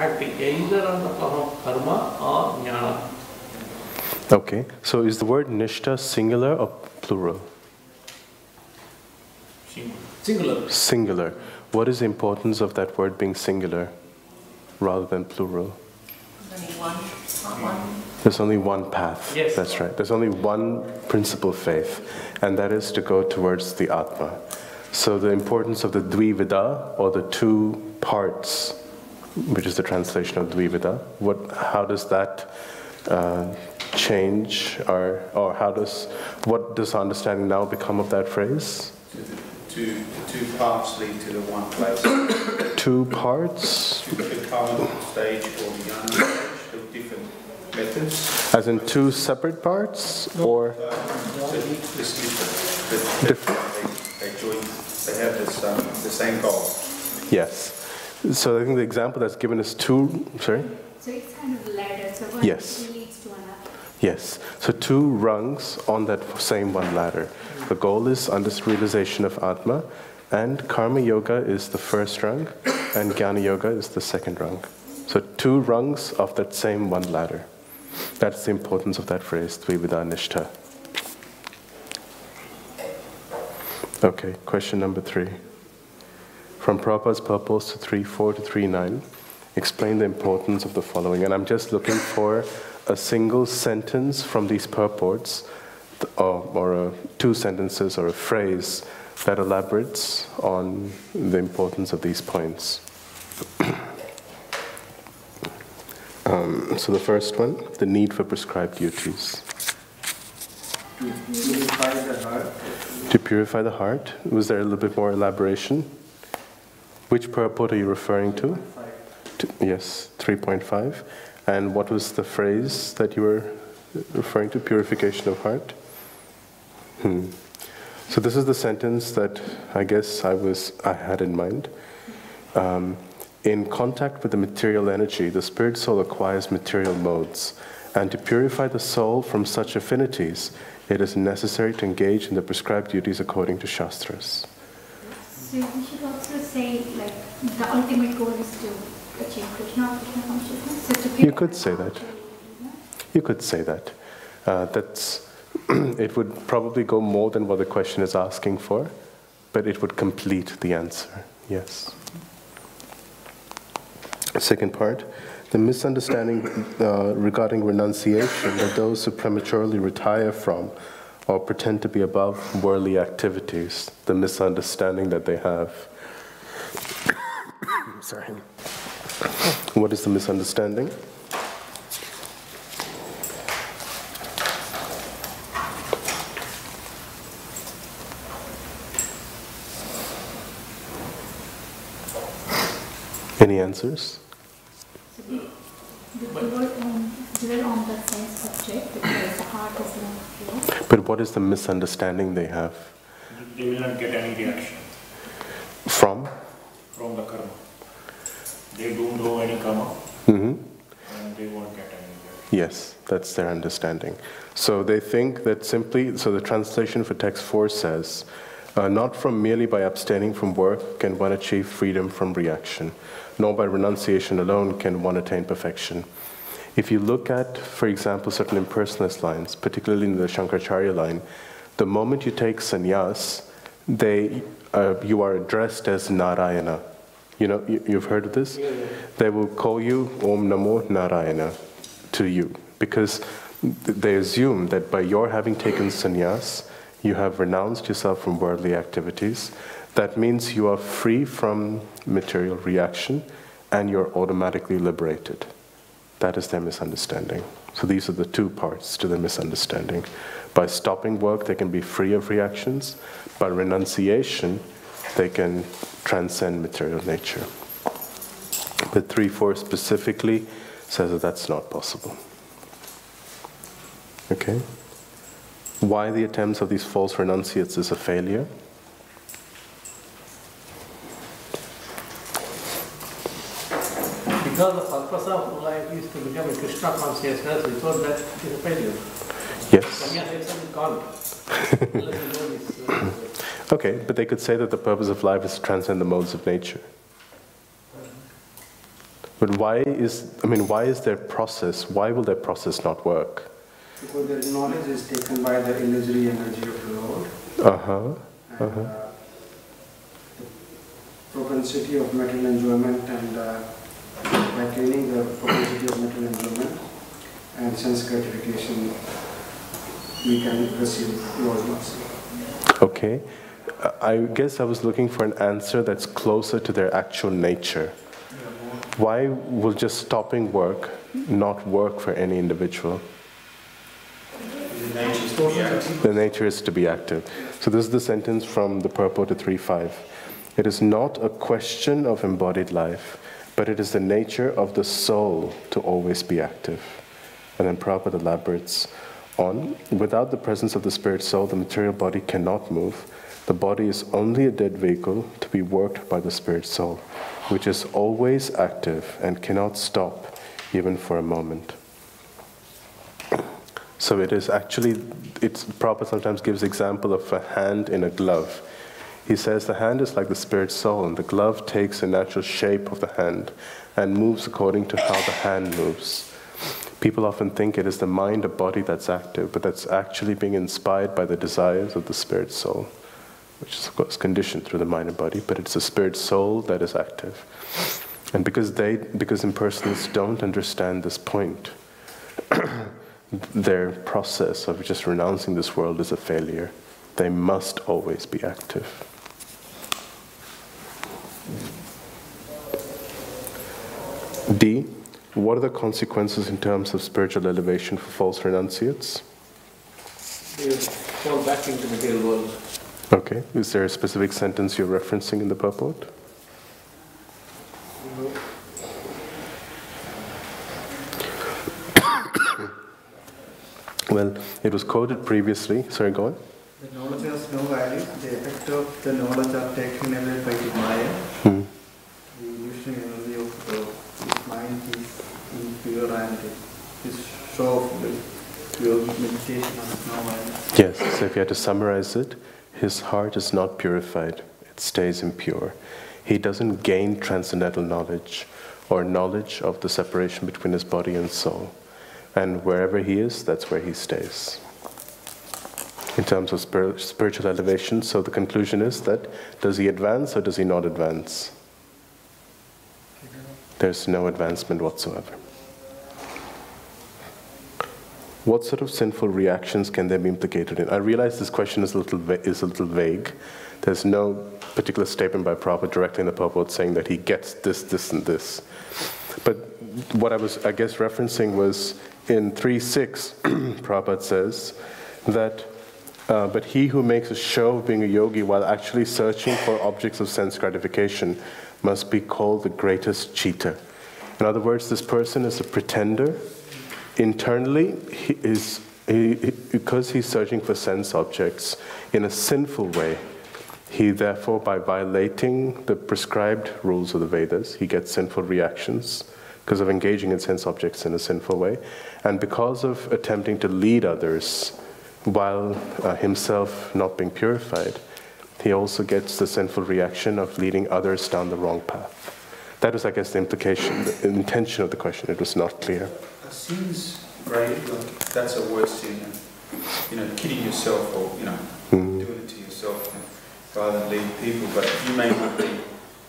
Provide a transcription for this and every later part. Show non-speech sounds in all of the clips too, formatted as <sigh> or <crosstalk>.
acting either on the form of karma or jnana. Okay, so is the word nishta singular or plural? Singular. Singular. What is the importance of that word being singular rather than plural? Only one, not one. There's only one path. Yes. That's right. There's only one principal faith, and that is to go towards the Atma. So the importance of the Dvivida, or the two parts, which is the translation of Dvivida, what, how does that uh, change, or, or how does, what does understanding now become of that phrase? Two, two paths lead to the one place. Two parts, the karma stage or the jnana stage, the different methods. as in two separate parts, or So it's different. But They, they join, they have this, um, the same goal. yes. So I think the example that's given is two. Sorry. So it's kind of ladder, so one Yes. leads to another. Yes, so two rungs on that same one ladder. The goal is under realization of Atma, and Karma Yoga is the first rung, and Jnana Yoga is the second rung. So two rungs of that same one ladder. That's the importance of that phrase, Dvivida Nishtha. Okay, question number three. From Prabhupada's purports to 3.4 to 3.9, explain the importance of the following. And I'm just looking for a single sentence from these purports, or, or a, two sentences or a phrase that elaborates on the importance of these points. <clears throat> um, so the first one, the need for prescribed duties. To purify the heart. To purify the heart, was there a little bit more elaboration? Which purport are you referring to? Yes, 3.5. And what was the phrase that you were referring to? Purification of heart? Hmm. So this is the sentence that I guess I was I had in mind. Um, in contact with the material energy, the spirit soul acquires material modes, and to purify the soul from such affinities, it is necessary to engage in the prescribed duties according to Shastras. So we should also say like the ultimate goal is to achieve Krishna, Krishna consciousness. So to You could say that. You could say that. Uh, that's, <clears throat> it would probably go more than what the question is asking for, but it would complete the answer. Yes. Second part the misunderstanding uh, regarding renunciation that those who prematurely retire from or pretend to be above worldly activities, the misunderstanding that they have. <coughs> Sorry. What is the misunderstanding? Any answers? Same subject because the heart is not pure. But what is the misunderstanding they have? They will not get any reaction From? from the karma. They don't know any karma hmm and they won't get any reaction. Yes, that's their understanding. So they think that simply, so the translation for text 4 says, uh, not from merely by abstaining from work can one achieve freedom from reaction, nor by renunciation alone can one attain perfection. If you look at, for example, certain impersonalist lines, particularly in the Shankaracharya line, the moment you take sannyas, they, uh, you are addressed as Narayana. You know, you, you've heard of this? They will call you Om Namo Narayana to you because they assume that by your having taken sannyas, you have renounced yourself from worldly activities. That means you are free from material reaction and you're automatically liberated. That is their misunderstanding. So these are the two parts to the misunderstanding. By stopping work, they can be free of reactions. By renunciation, they can transcend material nature. But 3 4 specifically says that that's not possible. Okay? Why the attempts of these false renunciates is a failure? Because the purpose of life is to become a Krishna consciousness, without that it is a failure. Yes. Sannyasa itself can't. Unless you know this, Okay, but they could say that the purpose of life is to transcend the modes of nature. But why is, I mean, why is their process, why will their process not work? Because the knowledge is taken by the illusory energy of the Lord. Uh-huh. And, Uh-huh. uh, the propensity of material enjoyment and uh, by training the propensity of material enjoyment and sense gratification, we can receive Lord's mercy. Okay. I guess I was looking for an answer that's closer to their actual nature. Why will just stopping work not work for any individual? The nature is to be active. The nature is to be active. So this is the sentence from the purport to 3.5. It is not a question of embodied life, but it is the nature of the soul to always be active. And then Prabhupada elaborates on, without the presence of the spirit soul, the material body cannot move. The body is only a dead vehicle to be worked by the spirit soul, which is always active and cannot stop even for a moment. So it is actually, it's Prabhupada sometimes gives example of a hand in a glove. He says the hand is like the spirit soul, and the glove takes the natural shape of the hand and moves according to how the hand moves. People often think it is the mind or body that's active, but that's actually being inspired by the desires of the spirit soul, which is of course conditioned through the mind and body, but it's the spirit soul that is active. And because they, because impersonalists don't understand this point, <clears throat> their process of just renouncing this world is a failure. They must always be active. D. What are the consequences in terms of spiritual elevation for false renunciates? You fall back into the material world. Okay. Is there a specific sentence you're referencing in the purport? <coughs> Well, it was quoted previously. Sorry, go on. The knowledge has no value. The effect of the knowledge are taken away by the Maya. Hmm. The illusion energy of the his mind is impure and his show of the pure meditation has no value. Yes, so if you had to summarize it, his heart is not purified, it stays impure. He doesn't gain transcendental knowledge or knowledge of the separation between his body and soul. And wherever he is, that's where he stays. In terms of spir- spiritual elevation, so the conclusion is that does he advance or does he not advance? There's no advancement whatsoever. What sort of sinful reactions can they be implicated in? I realize this question is a little, is a little vague. There's no particular statement by Prabhupada directly in the purport saying that he gets this, this, and this. But what I was, I guess, referencing was in 3.6, <clears throat> Prabhupada says that, uh, but he who makes a show of being a yogi while actually searching for objects of sense gratification must be called the greatest cheater. In other words, this person is a pretender internally he is he, he- because he's searching for sense objects in a sinful way he therefore by violating the prescribed rules of the vedas he gets sinful reactions because of engaging in sense objects in a sinful way and because of attempting to lead others while uh, himself not being purified he also gets the sinful reaction of leading others down the wrong path that was i guess the implication the intention of the question it was not clear It seems, right, like that's a worse sin than, you know, kidding yourself or, you know, Hmm. doing it to yourself rather than lead people. But you may not be,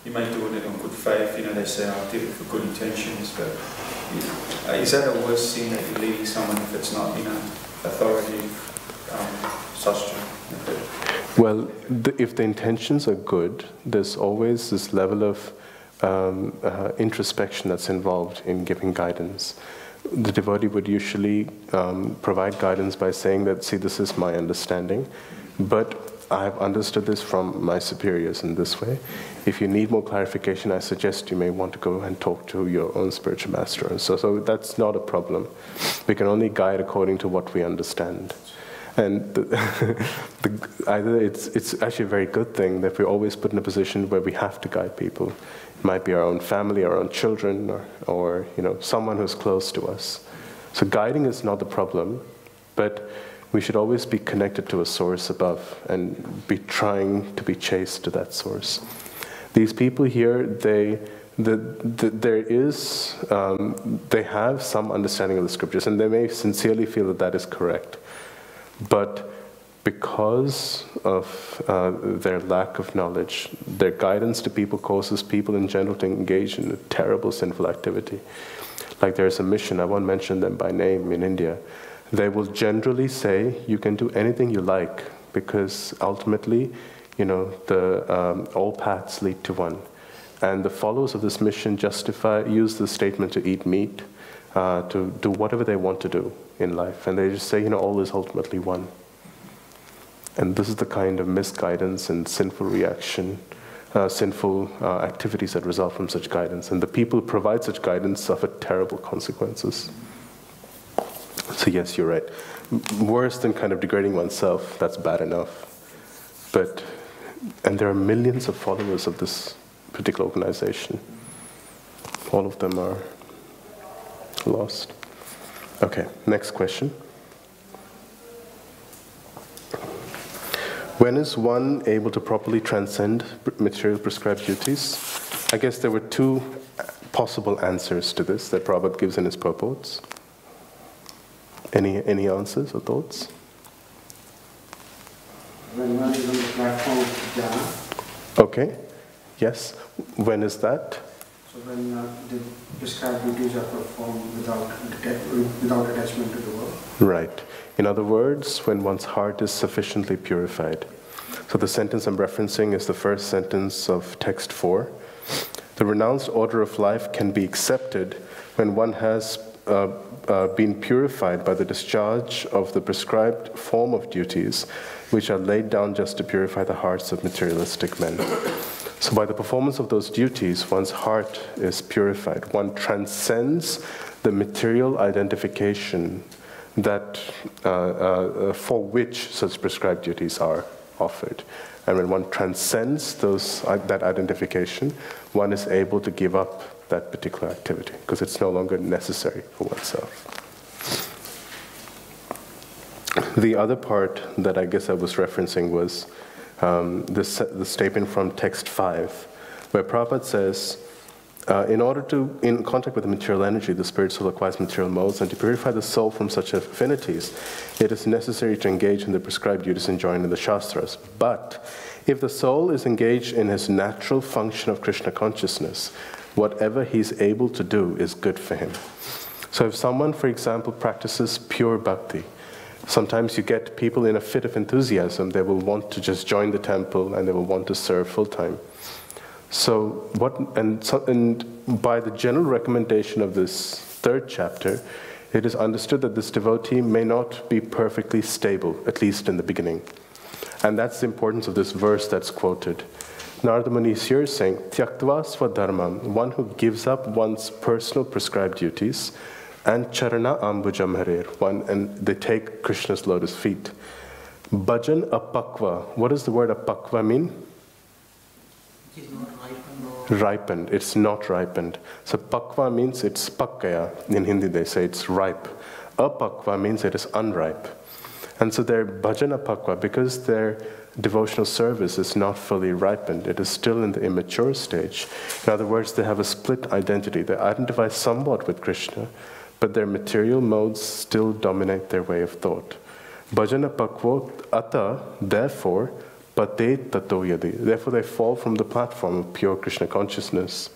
you may do it on good faith, you know, they say, I did it for good intentions, but you know, uh, is that a worse sin that you're leading someone if it's not, you know, authority, um, such Well, the, if the intentions are good, there's always this level of um, uh, introspection that's involved in giving guidance. The devotee would usually um, provide guidance by saying that, see, this is my understanding, but I've understood this from my superiors in this way. If you need more clarification, I suggest you may want to go and talk to your own spiritual master. And so, so that's not a problem. We can only guide according to what we understand. And the, <laughs> the, either it's, it's actually a very good thing that we're always put in a position where we have to guide people. It might be our own family, our own children, or, or you know, someone who's close to us. So guiding is not the problem, but we should always be connected to a source above and be trying to be chaste to that source. These people here, they the, the, there is, um, they have some understanding of the scriptures, and they may sincerely feel that that is correct. But because of uh, their lack of knowledge, their guidance to people causes people in general to engage in a terrible sinful activity. Like there's a mission, I won't mention them by name in India. They will generally say, you can do anything you like, because ultimately, you know, the, um, all paths lead to one. And the followers of this mission justify, use the statement to eat meat, uh, to do whatever they want to do in life. And they just say, you know, all is ultimately one. And this is the kind of misguidance and sinful reaction, uh, sinful uh, activities that result from such guidance. And the people who provide such guidance suffer terrible consequences. So, yes, you're right. Worse than kind of degrading oneself, that's bad enough. But, and there are millions of followers of this particular organization. All of them are lost. Okay, next question. When is one able to properly transcend material prescribed duties? I guess there were two uh, possible answers to this that Prabhupada gives in his purports. Any, any answers or thoughts? When one is on the platform of jnana, Okay, yes. When is that? so when uh, the prescribed duties are performed without, without attachment to the world. Right. In other words, when one's heart is sufficiently purified. So the sentence I'm referencing is the first sentence of text 4. The renounced order of life can be accepted when one has uh, uh, been purified by the discharge of the prescribed form of duties, which are laid down just to purify the hearts of materialistic men. So, by the performance of those duties, one's heart is purified. One transcends the material identification that, uh, uh, for which such prescribed duties are offered. And when one transcends those, uh, that identification, one is able to give up that particular activity because it's no longer necessary for oneself. The other part that I guess I was referencing was um, the, the statement from text 5, where Prabhupada says, uh, in order to, in contact with the material energy, the spirit soul acquires material modes, and to purify the soul from such affinities, it is necessary to engage in the prescribed duties enjoined in the Shastras. But if the soul is engaged in his natural function of Krishna consciousness, whatever he's able to do is good for him. So if someone, for example, practices pure bhakti, sometimes you get people in a fit of enthusiasm, they will want to just join the temple and they will want to serve full time. So what and, so, and by the general recommendation of this third chapter, it is understood that this devotee may not be perfectly stable, at least in the beginning. And that's the importance of this verse that's quoted. Narada Muni is here saying, Tyaktva swadharmam, one who gives up one's personal prescribed duties, and charana ambujam harir, one, and they take Krishna's lotus feet. Bhajan apakva, what does the word apakva mean? It is ripened ripened. It's not ripened. So pakva means it's pakkaya. In Hindi they say it's ripe. Apakva means it is unripe. And so their bhajana pakva, because their devotional service is not fully ripened, it is still in the immature stage. In other words, they have a split identity. They identify somewhat with Krishna, but their material modes still dominate their way of thought. Bhajana pakvo ata, therefore, pate tato yadi. Therefore, they fall from the platform of pure Krishna consciousness.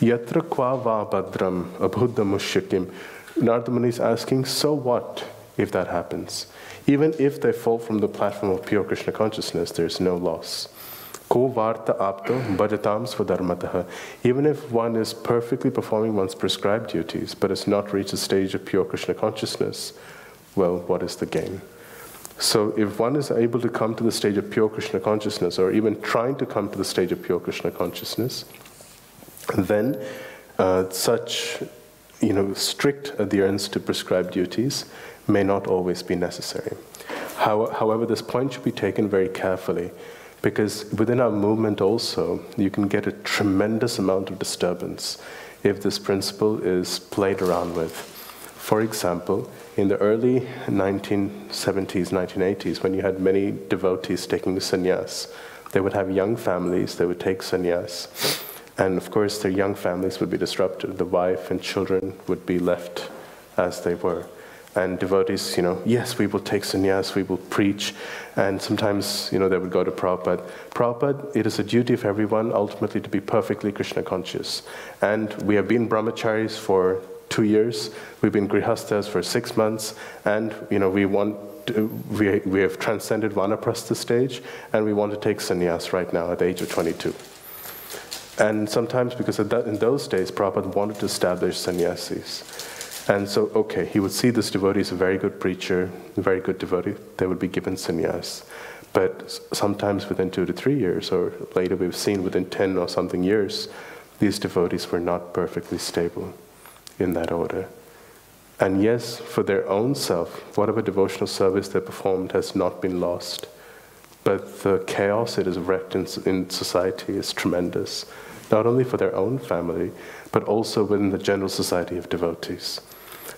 Yatra kwa va badram abhuddha mushyakim. Narada is asking, so what if that happens? Even if they fall from the platform of pure Krishna consciousness, there's no loss. Apto. Even if one is perfectly performing one's prescribed duties, but has not reached the stage of pure Krishna consciousness, well, what is the gain? So, if one is able to come to the stage of pure Krishna consciousness, or even trying to come to the stage of pure Krishna consciousness, then uh, such you know, strict adherence to prescribed duties may not always be necessary. How, however, this point should be taken very carefully because within our movement also, you can get a tremendous amount of disturbance if this principle is played around with. For example, in the early 1970s, 1980s, when you had many devotees taking the sannyas, they would have young families, they would take sannyas. And of course, their young families would be disrupted. The wife and children would be left as they were. And devotees, you know, yes, we will take sannyas, we will preach. And sometimes, you know, they would go to Prabhupada. Prabhupada, it is a duty of everyone ultimately to be perfectly Krishna conscious. And we have been brahmacharis for two years, we've been grihasthas for six months, and, you know, we want we, we have transcended vanaprastha stage, and we want to take sannyas right now at the age of 22. And sometimes, because that, in those days, Prabhupada wanted to establish sannyasis. And so, okay, he would see this devotee as a very good preacher, a very good devotee, they would be given sannyas. But sometimes within two to three years, or later we've seen within 10 or something years, these devotees were not perfectly stable in that order. And yes, for their own self, whatever devotional service they performed has not been lost. But the chaos it has wreaked in, in society is tremendous, not only for their own family, but also within the general society of devotees.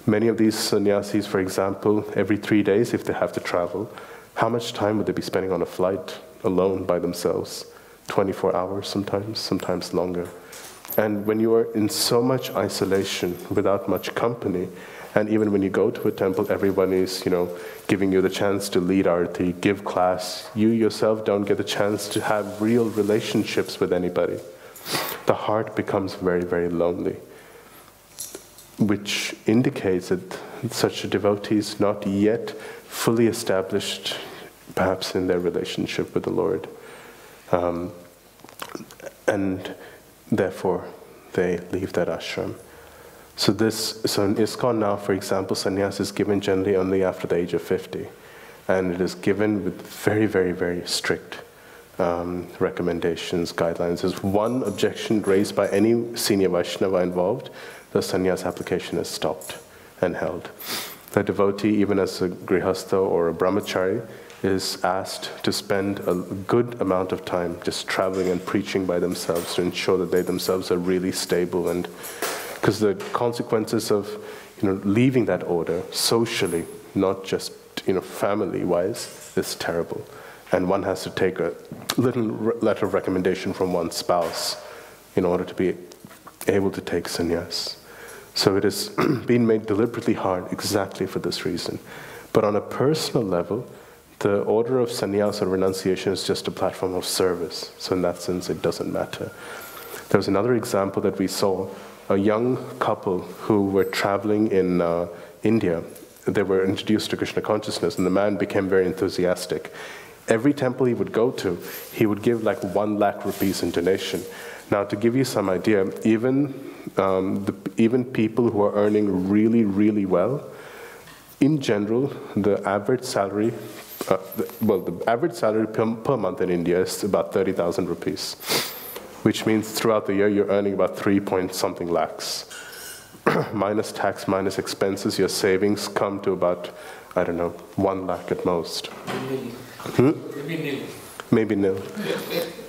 Many of these sannyasis, for example, every three days, if they have to travel, how much time would they be spending on a flight alone by themselves? 24 hours sometimes, sometimes longer. And when you are in so much isolation without much company, and even when you go to a temple, everyone is, you know, giving you the chance to lead arati, give class. You yourself don't get the chance to have real relationships with anybody. The heart becomes very, very lonely which indicates that such a devotee is not yet fully established, perhaps in their relationship with the Lord. Um, and therefore, they leave that ashram. So this, so in ISKCON now, for example, sannyas is given generally only after the age of 50. And it is given with very, very, very strict um, recommendations, guidelines. There's one objection raised by any senior Vaishnava involved, the sannyas application is stopped and held. The devotee, even as a grihastha or a brahmachari, is asked to spend a good amount of time just traveling and preaching by themselves to ensure that they themselves are really stable. And because the consequences of you know leaving that order socially not just you know family wise is terrible. And one has to take a little letter of recommendation from one's spouse in order to be able to take sannyas so it has <clears throat> been made deliberately hard exactly for this reason. But on a personal level, the order of sannyas or renunciation is just a platform of service. So in that sense, it doesn't matter. There was another example that we saw a young couple who were traveling in uh, India. They were introduced to Krishna consciousness, and the man became very enthusiastic. Every temple he would go to, he would give like one lakh rupees in donation. Now, to give you some idea, even um, the, even people who are earning really, really well, in general, the average salary, uh, the, well, the average salary per, per month in India is about 30,000 rupees, which means throughout the year you're earning about three point something lakhs. <clears throat> minus tax, minus expenses, your savings come to about, I don't know, one lakh at most. Hmm? maybe nil.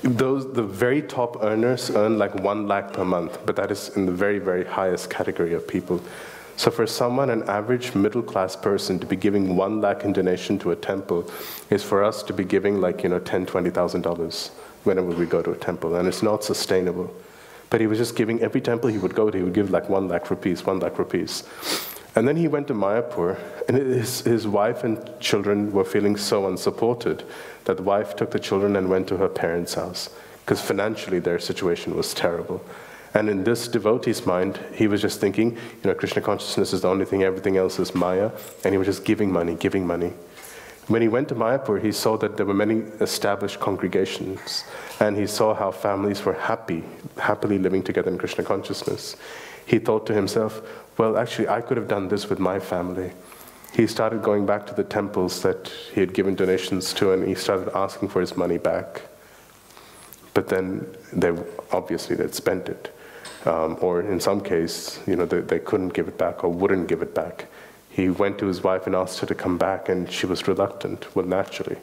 Those, the very top earners earn like one lakh per month, but that is in the very, very highest category of people. So for someone, an average middle class person, to be giving one lakh in donation to a temple is for us to be giving like, you know, ten, twenty thousand dollars whenever we go to a temple, and it's not sustainable. But he was just giving every temple he would go to, he would give like one lakh rupees, one lakh rupees. And then he went to Mayapur, and his, his wife and children were feeling so unsupported that the wife took the children and went to her parents' house, because financially their situation was terrible. And in this devotee's mind, he was just thinking, you know, Krishna consciousness is the only thing, everything else is Maya, and he was just giving money, giving money. When he went to Mayapur, he saw that there were many established congregations, and he saw how families were happy, happily living together in Krishna consciousness. He thought to himself, well, actually, I could have done this with my family. He started going back to the temples that he had given donations to, and he started asking for his money back. But then, they, obviously, they'd spent it. Um, or in some case, you know, they, they couldn't give it back or wouldn't give it back. He went to his wife and asked her to come back, and she was reluctant. Well, naturally.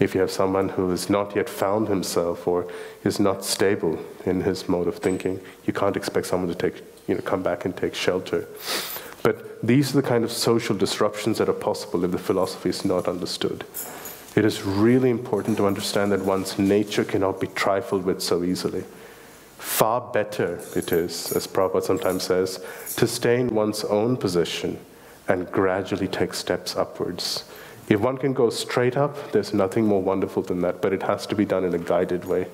If you have someone who has not yet found himself or is not stable in his mode of thinking, you can't expect someone to take you know, come back and take shelter. But these are the kind of social disruptions that are possible if the philosophy is not understood. It is really important to understand that one's nature cannot be trifled with so easily. Far better it is, as Prabhupada sometimes says, to stay in one's own position and gradually take steps upwards. If one can go straight up, there's nothing more wonderful than that, but it has to be done in a guided way.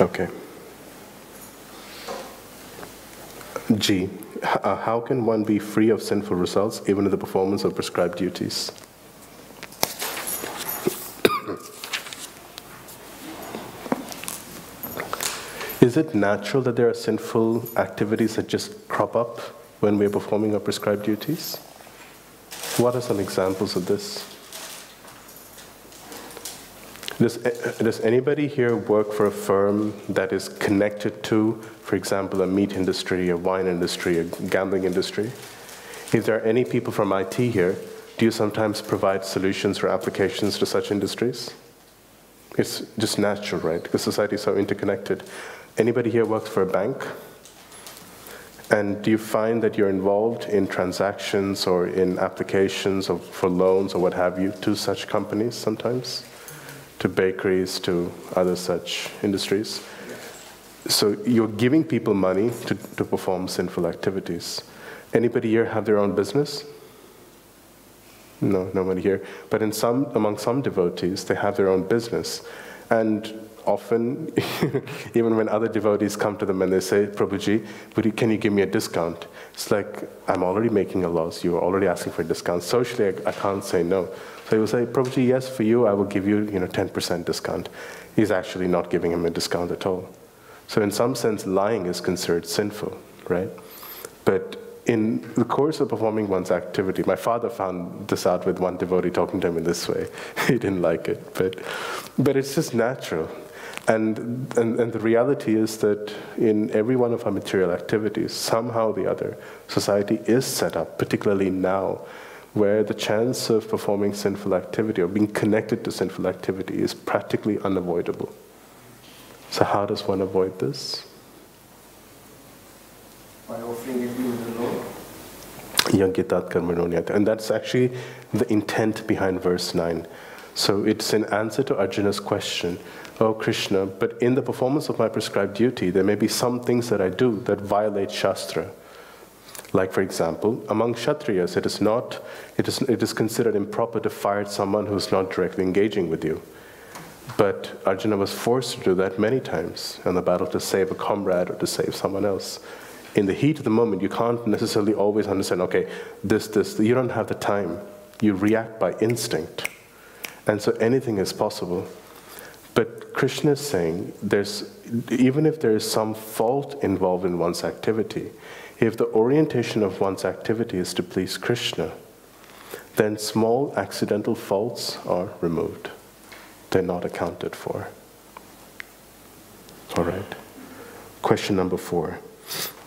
Okay. G. Uh, how can one be free of sinful results even in the performance of prescribed duties? Is it natural that there are sinful activities that just crop up when we're performing our prescribed duties? What are some examples of this? Does, eh, does anybody here work for a firm that is connected to, for example, a meat industry, a wine industry, a gambling industry? If there are any people from IT here, do you sometimes provide solutions or applications to such industries? It's just natural, right? Because society is so interconnected. Anybody here works for a bank? And do you find that you're involved in transactions or in applications for loans or what have you to such companies sometimes? To bakeries, to other such industries? So you're giving people money to, to perform sinful activities. Anybody here have their own business? No, nobody here. But in some, among some devotees, they have their own business. And often, <laughs> even when other devotees come to them and they say, Prabhuji, can you give me a discount? It's like, I'm already making a loss. You're already asking for a discount. Socially, I, I can't say no. So he will say, Prabhuji, yes, for you, I will give you, you know, 10% discount. He's actually not giving him a discount at all. So in some sense, lying is considered sinful, right? But in the course of performing one's activity, my father found this out with one devotee talking to him in this way. <laughs> he didn't like it, but, but it's just natural. And, and, and the reality is that in every one of our material activities, somehow or the other, society is set up, particularly now, where the chance of performing sinful activity or being connected to sinful activity is practically unavoidable. So, how does one avoid this? By offering it to the Lord. And that's actually the intent behind verse 9. So it's an answer to Arjuna's question Oh Krishna, but in the performance of my prescribed duty, there may be some things that I do that violate Shastra. Like, for example, among Kshatriyas, it is, not, it, is, it is considered improper to fire at someone who is not directly engaging with you. But Arjuna was forced to do that many times in the battle to save a comrade or to save someone else. In the heat of the moment, you can't necessarily always understand, okay, this, this, you don't have the time. You react by instinct. And so anything is possible. But Krishna is saying there's, even if there is some fault involved in one's activity, if the orientation of one's activity is to please Krishna, then small accidental faults are removed. They're not accounted for. All right. Question number four.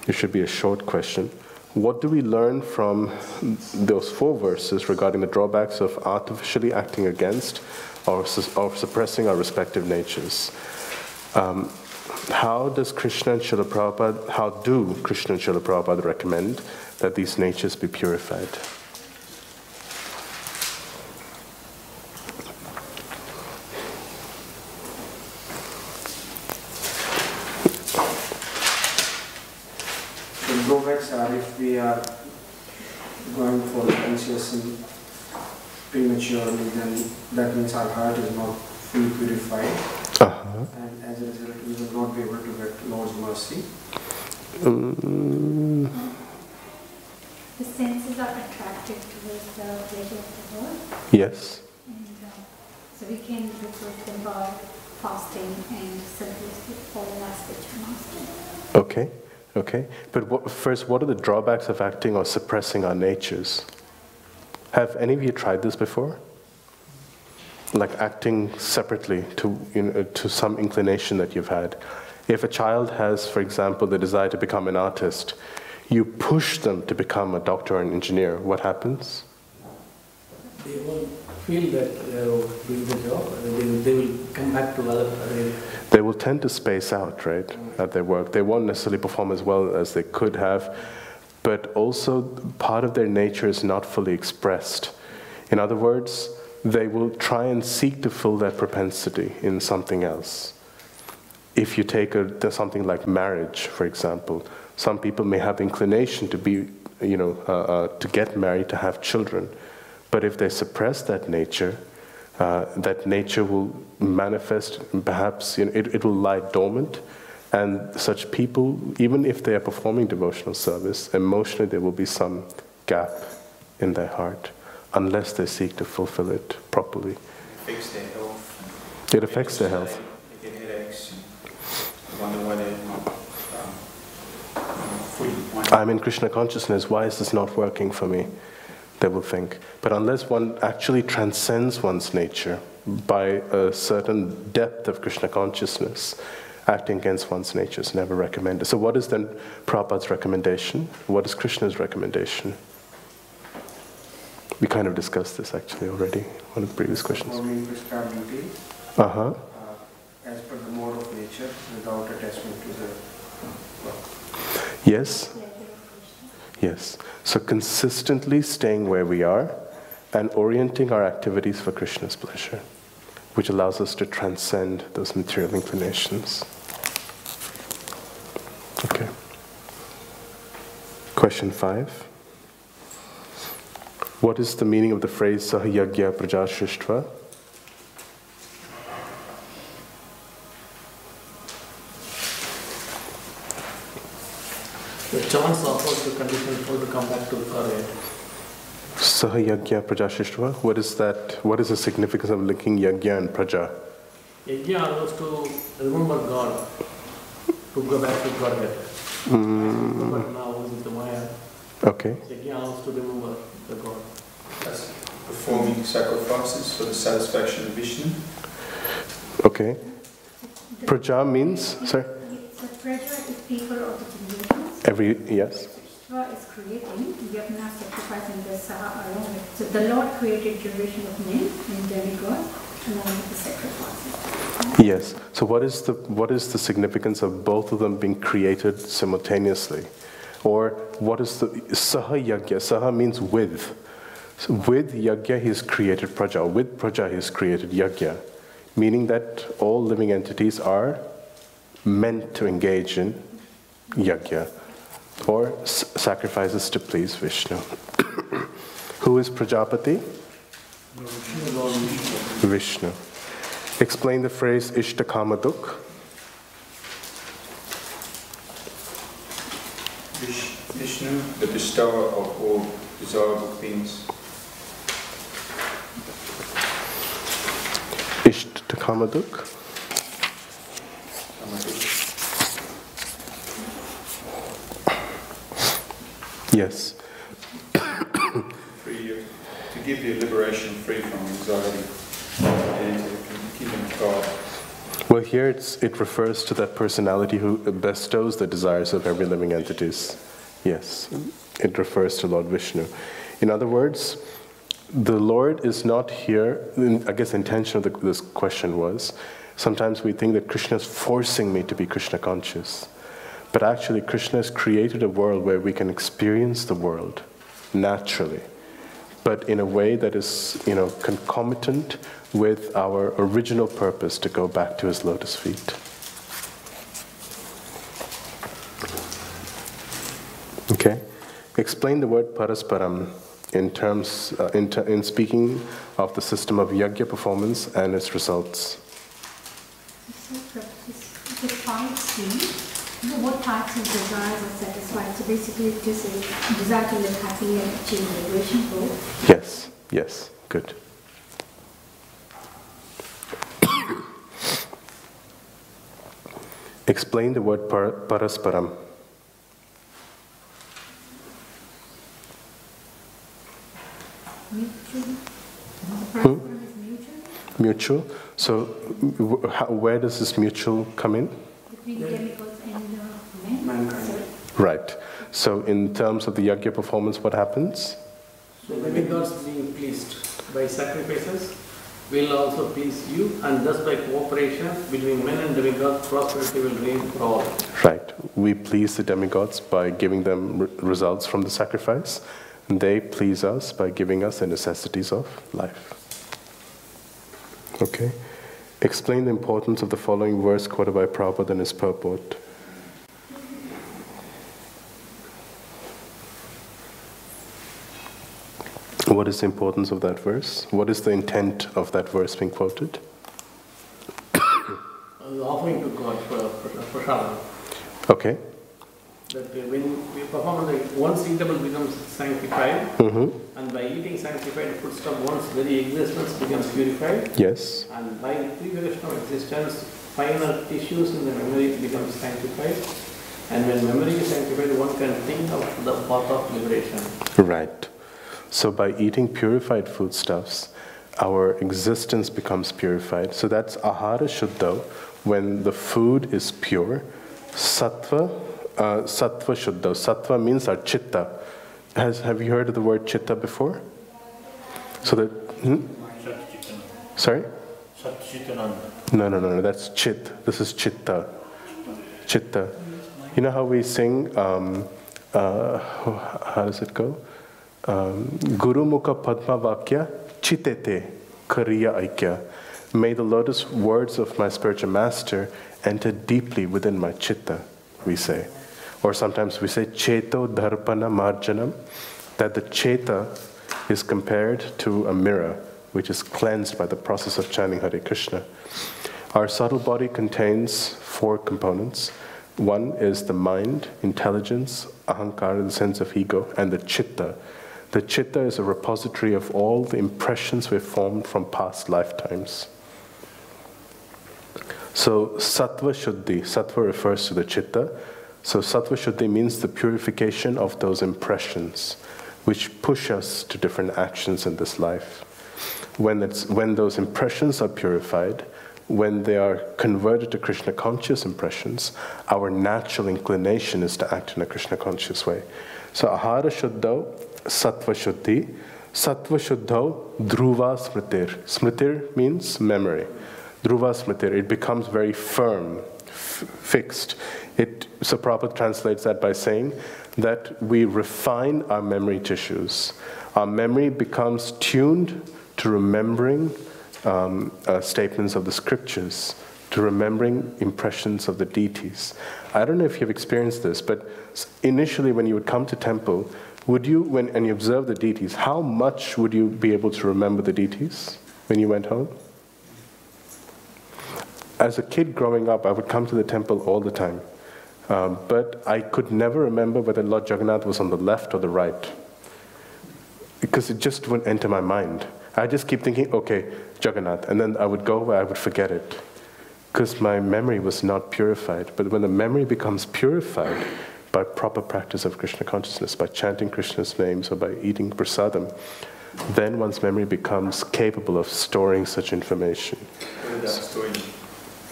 It should be a short question. What do we learn from those four verses regarding the drawbacks of artificially acting against or, or suppressing our respective natures. Um, how does Krishna and Srila Prabhupada, how do Krishna and Srila Prabhupada recommend that these natures be purified? The drawbacks are if we are going for initiation prematurely, then that means our heart is not fully purified. Uh-huh. And as a result, we will not be able to get Lord's mercy. Um, The senses are attracted towards the pleasure of the world. yes. And uh, so we can replace them by fasting and simply following our spiritual master. Okay. Okay. But what, first, what are the drawbacks of acting or suppressing our natures? Have any of you tried this before? Like acting separately to, you know, to some inclination that you've had. If a child has, for example, the desire to become an artist, you push them to become a doctor or an engineer, what happens? They won't feel that they are doing the job, they will, they will come back to other, other They will tend to space out, right, at their work. They won't necessarily perform as well as they could have but also part of their nature is not fully expressed. In other words, they will try and seek to fill that propensity in something else. If you take a, something like marriage, for example, some people may have inclination to be, you know, uh, uh, to get married, to have children. But if they suppress that nature, uh, that nature will manifest, perhaps you know, it, it will lie dormant. And such people, even if they are performing devotional service, emotionally there will be some gap in their heart unless they seek to fulfill it properly. It affects their health. It affects their health. They get headaches. Wonder why they're not um, I'm in Krishna consciousness, why is this not working for me? They will think. But unless one actually transcends one's nature by a certain depth of Krishna consciousness, acting against one's nature is never recommended. So, what is then Prabhupada's recommendation? What is Krishna's recommendation? We kind of discussed this actually already, one of the previous questions. Uh huh. uh, as per the mode of nature without attachment to the. Yes? Pleasure of Krishna. Yes. So consistently staying where we are and orienting our activities for Krishna's pleasure, which allows us to transcend those material inclinations. Okay. Question five. What is the meaning of the phrase Sahayagya Prajashishtva? The chance offers the condition for to come back to Korea. Sahayagya Prajashishtva? What is that? What is the significance of linking Yagya and Praja? Yajna allows to remember God, to go back to Godhead. Mm, But now with the Maya, okay. Yajna allows to remember the God. That's performing sacrifices for the satisfaction of Vishnu. Okay. The- Praja means, sorry, So treasure is people of the creations. every, yes. Shiva is creating, Yagna sacrificing the Saha along with. So the Lord created generation of men and demigods Yes. So what is the what is the significance of both of them being created simultaneously? Or what is the Saha Yagya? Saha means with. So with Yagya has created Praja. With Praja he has created Yagya. Meaning that all living entities are meant to engage in Yagya or sacrifices to please Vishnu. <coughs> Who is Prajapati? Vishnu. Explain the phrase Ishtakamaduk. Vish- Vishnu, the bestower of all desirable things. Ishtakamaduk. Yes. You, to give you liberation free from anxiety. Well, here it's, it refers to that personality who bestows the desires of every living entities. Yes, it refers to Lord Vishnu. In other words, the Lord is not here. I guess the intention of the, this question was sometimes we think that Krishna is forcing me to be Krishna conscious. But actually, Krishna has created a world where we can experience the world naturally, but in a way that is, you know, concomitant with our original purpose to go back to his lotus feet. Okay? Explain the word parasparam in terms, uh, in, ter- in speaking of the system of yajna performance and its results. Practice the what types of desires are satisfied? So basically is a desire to live happily and achieve liberation both. Yes, yes, good. <coughs> Explain the word par- parasparam. Mutual. Hmm? Is mutual Mutual. So, w- how, where does this mutual come in? between and. Right. So, in terms of the yajna performance, what happens? So demigods being pleased by sacrifices will also please you and thus by cooperation between men and demigods prosperity will reign for all. Right. We please the demigods by giving them r- results from the sacrifice, and they please us by giving us the necessities of life. Okay. Explain the importance of the following verse quoted by Prabhupada in his purport. What is the importance of that verse? What is the intent of that verse being quoted? <coughs> Offering to God for. Okay. That when we perform the once eatable becomes sanctified, Mm-hmm. and by eating sanctified foodstuff, one's very existence becomes purified, Yes. and by purification of existence, final tissues in the memory become sanctified, and when memory is sanctified, one can think of the path of liberation. Right. So by eating purified foodstuffs, our existence becomes purified. So that's ahara shuddha, when the food is pure. Sattva, uh, sattva shuddha. Sattva means our chitta. Has, have you heard of the word chitta before? So that, hmm? Sorry? No, no, no, no, that's chit. This is chitta. Chitta. You know how we sing, um, uh, <laughs> how does it go? Guru Mukha Padma Vakya Chitete Kariya Aikya. May the lotus words of my spiritual master enter deeply within my chitta, we say. Or sometimes we say Cheto Darpana Marjanam, that the cheta is compared to a mirror which is cleansed by the process of chanting Hare Krishna. Our subtle body contains four components. One is the mind, intelligence, ahankara, the sense of ego, and the chitta. The chitta is a repository of all the impressions we've formed from past lifetimes. So, sattva shuddhi, sattva refers to the chitta. So, sattva shuddhi means the purification of those impressions which push us to different actions in this life. When, it's, when those impressions are purified, when they are converted to Krishna conscious impressions, our natural inclination is to act in a Krishna conscious way. So, ahara shuddho, sattva shuddhi, sattva shuddho, dhruva smritir. Smritir means memory. Dhruva smritir, it becomes very firm, fixed. It, so Prabhupada translates that by saying that we refine our memory tissues. Our memory becomes tuned to remembering um, uh, statements of the scriptures, to remembering impressions of the deities. I don't know if you've experienced this, but initially when you would come to temple, would you, when and you observe the deities, how much would you be able to remember the deities when you went home? As a kid growing up, I would come to the temple all the time, um, but I could never remember whether Lord Jagannath was on the left or the right because it just wouldn't enter my mind. I just keep thinking, okay, Jagannath, and then I would go where I would forget it because my memory was not purified. But when the memory becomes purified by proper practice of Krishna consciousness, by chanting Krishna's names or by eating prasadam, then one's memory becomes capable of storing such information. What about storing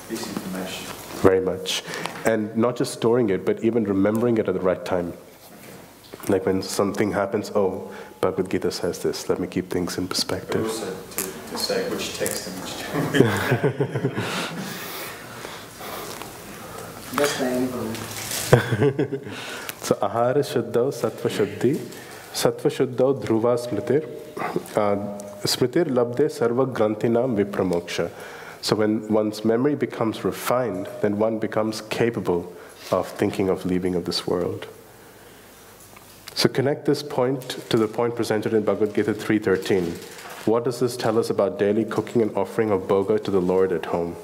this information? Very much. And not just storing it, but even remembering it at the right time. Like when something happens, oh, Bhagavad Gita says this, let me keep things in But perspective. also to, to say which text and which <laughs> chapter. <laughs> That's the end problem. So ahara shuddho sattva shuddhi, sattva shuddho dhruva smritir, uh, smritir labde sarva grantinam vipramoksha. So when one's memory becomes refined, then one becomes capable of thinking of leaving of this world. So connect this point to the point presented in Bhagavad Gita 3.13. What does this tell us about daily cooking and offering of bhoga to the Lord at home?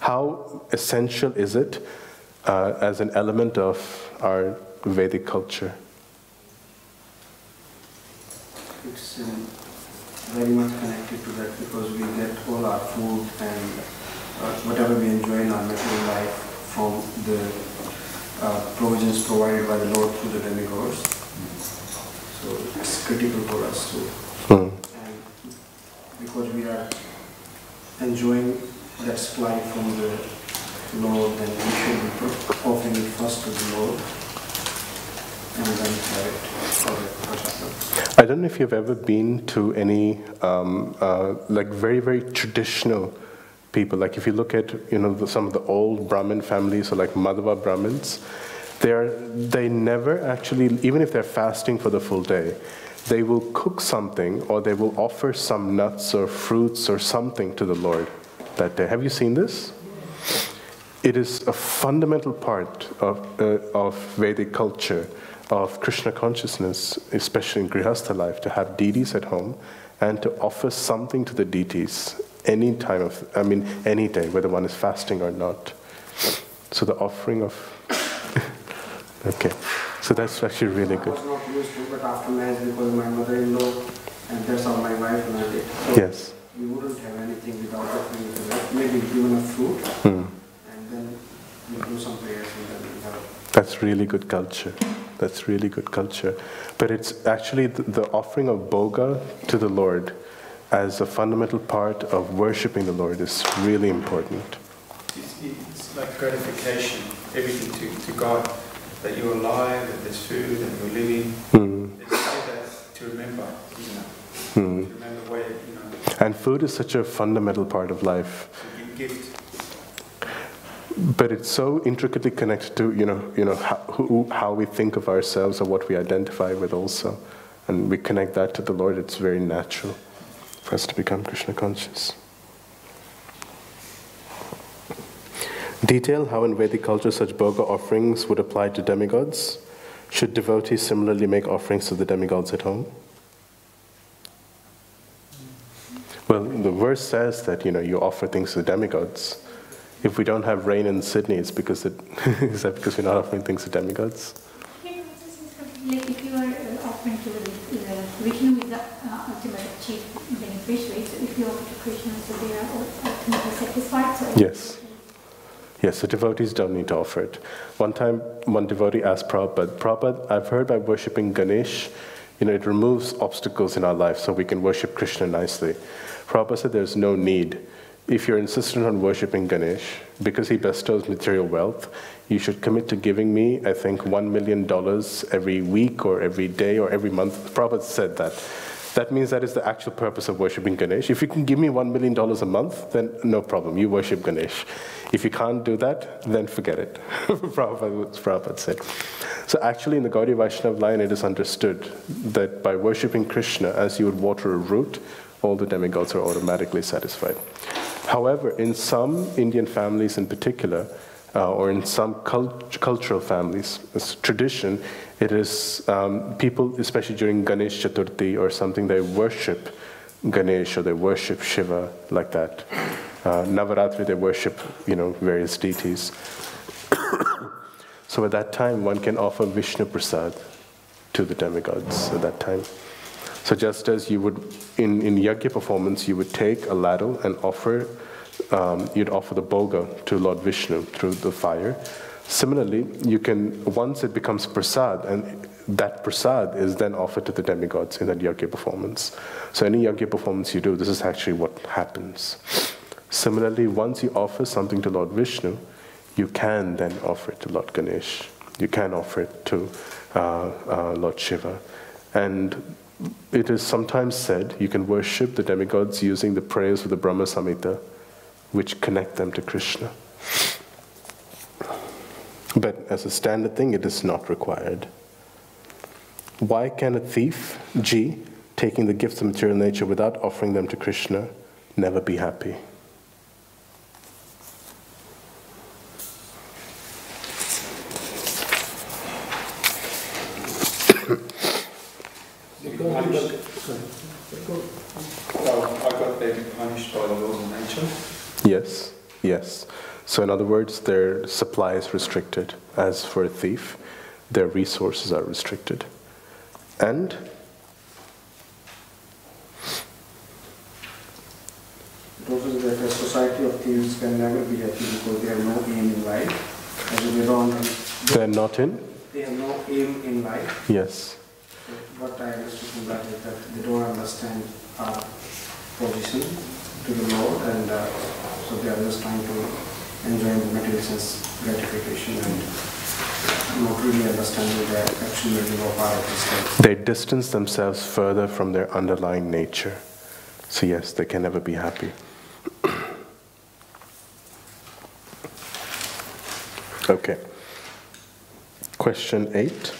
How essential is it uh, as an element of our Vedic culture? It's um, very much connected to that because we get all our food and uh, whatever we enjoy in our material life from the uh, provisions provided by the Lord through the demigods. So it's critical for us to, Hmm. and because we are enjoying that supply from the Lord, then we should be offering it first to the Lord and then have it for. I don't know if you've ever been to any um, uh, like very very traditional people. Like if you look at you know the, some of the old Brahmin families, or like Madhva Brahmins, they're they never actually even if they're fasting for the full day, they will cook something or they will offer some nuts or fruits or something to the Lord that day. Have you seen this? It is a fundamental part of, uh, of Vedic culture, of Krishna consciousness, especially in Grihastha life, to have deities at home and to offer something to the deities any time of, I mean, any day, whether one is fasting or not. So the offering of, <laughs> okay, so that's actually really good. to, because my mother-in-law, and that's my wife. So Yes. We wouldn't have anything without offering to that. Maybe given a fruit, Hmm. and then we do some prayers, and then we have. That's really good culture. That's really good culture. But it's actually the, the offering of bhoga to the Lord as a fundamental part of worshiping the Lord is really important. It's, it's like gratification, everything to, to God, that you're alive, that there's food, and you're living. They say that to remember, you know, Hmm. to remember where, you know, And food is such a fundamental part of life. But it's so intricately connected to you know you know how, who, how we think of ourselves or what we identify with also, and we connect that to the Lord. It's very natural for us to become Krishna conscious. Detail how in Vedic culture such bhoga offerings would apply to demigods. Should devotees similarly make offerings to the demigods at home? Well, the verse says that you know you offer things to demigods. If we don't have rain in Sydney, it's because it <laughs> is that because we're not offering things to demigods? Is Like if you are uh, offering to the Vishnu is the uh, ultimate chief beneficiary, so if you offer to Krishna, so they are ultimately satisfied. So Yes. Yes, the devotees don't need to offer it. One time, one devotee asked Prabhupada, Prabhupada, I've heard by worshipping Ganesh, you know, it removes obstacles in our life so we can worship Krishna nicely. Prabhupada said there's no need. If you're insistent on worshipping Ganesh, because he bestows material wealth, you should commit to giving me, I think, $1 million every week or every day or every month. Prabhupada said that. That means that is the actual purpose of worshipping Ganesh. If you can give me $1 million a month, then no problem, you worship Ganesh. If you can't do that, then forget it. <laughs> Prabhupada, Prabhupada said. So actually in the Gaudiya Vaishnava line, it is understood that by worshipping Krishna as you would water a root, all the demigods are automatically satisfied. However, in some Indian families in particular, uh, or in some cult- cultural families, it's tradition, it is um, people, especially during Ganesh Chaturthi or something, they worship Ganesh or they worship Shiva like that. Uh, Navaratri, they worship, you know, various deities. <coughs> so at that time, one can offer Vishnu Prasad to the demigods at that time. So just as you would, in, in yajna performance, you would take a ladle and offer, um, you'd offer the bhoga to Lord Vishnu through the fire. Similarly, you can, once it becomes prasad, and that prasad is then offered to the demigods in that yajna performance. So any yajna performance you do, this is actually what happens. Similarly, once you offer something to Lord Vishnu, you can then offer it to Lord Ganesh. You can offer it to uh, uh, Lord Shiva. And it is sometimes said you can worship the demigods using the prayers of the Brahma Samhita, which connect them to Krishna. But as a standard thing, it is not required. Why can a thief, G, taking the gifts of material nature without offering them to Krishna, never be happy? Because of the- sorry. Well, I got they be punished by the laws of nature. Yes, yes. So, in other words, their supply is restricted. As for a thief, their resources are restricted. And also that a society of thieves can never be happy because they have no aim in life. As we don't, they're not in? they have no aim in life. Yes. So What I understood from that is that they don't understand our position to the Lord and uh, so they are just trying to enjoy the material sense gratification and not really understanding the actual meaning of our existence. They distance themselves further from their underlying nature. So, yes, they can never be happy. <clears throat> okay. Question eight.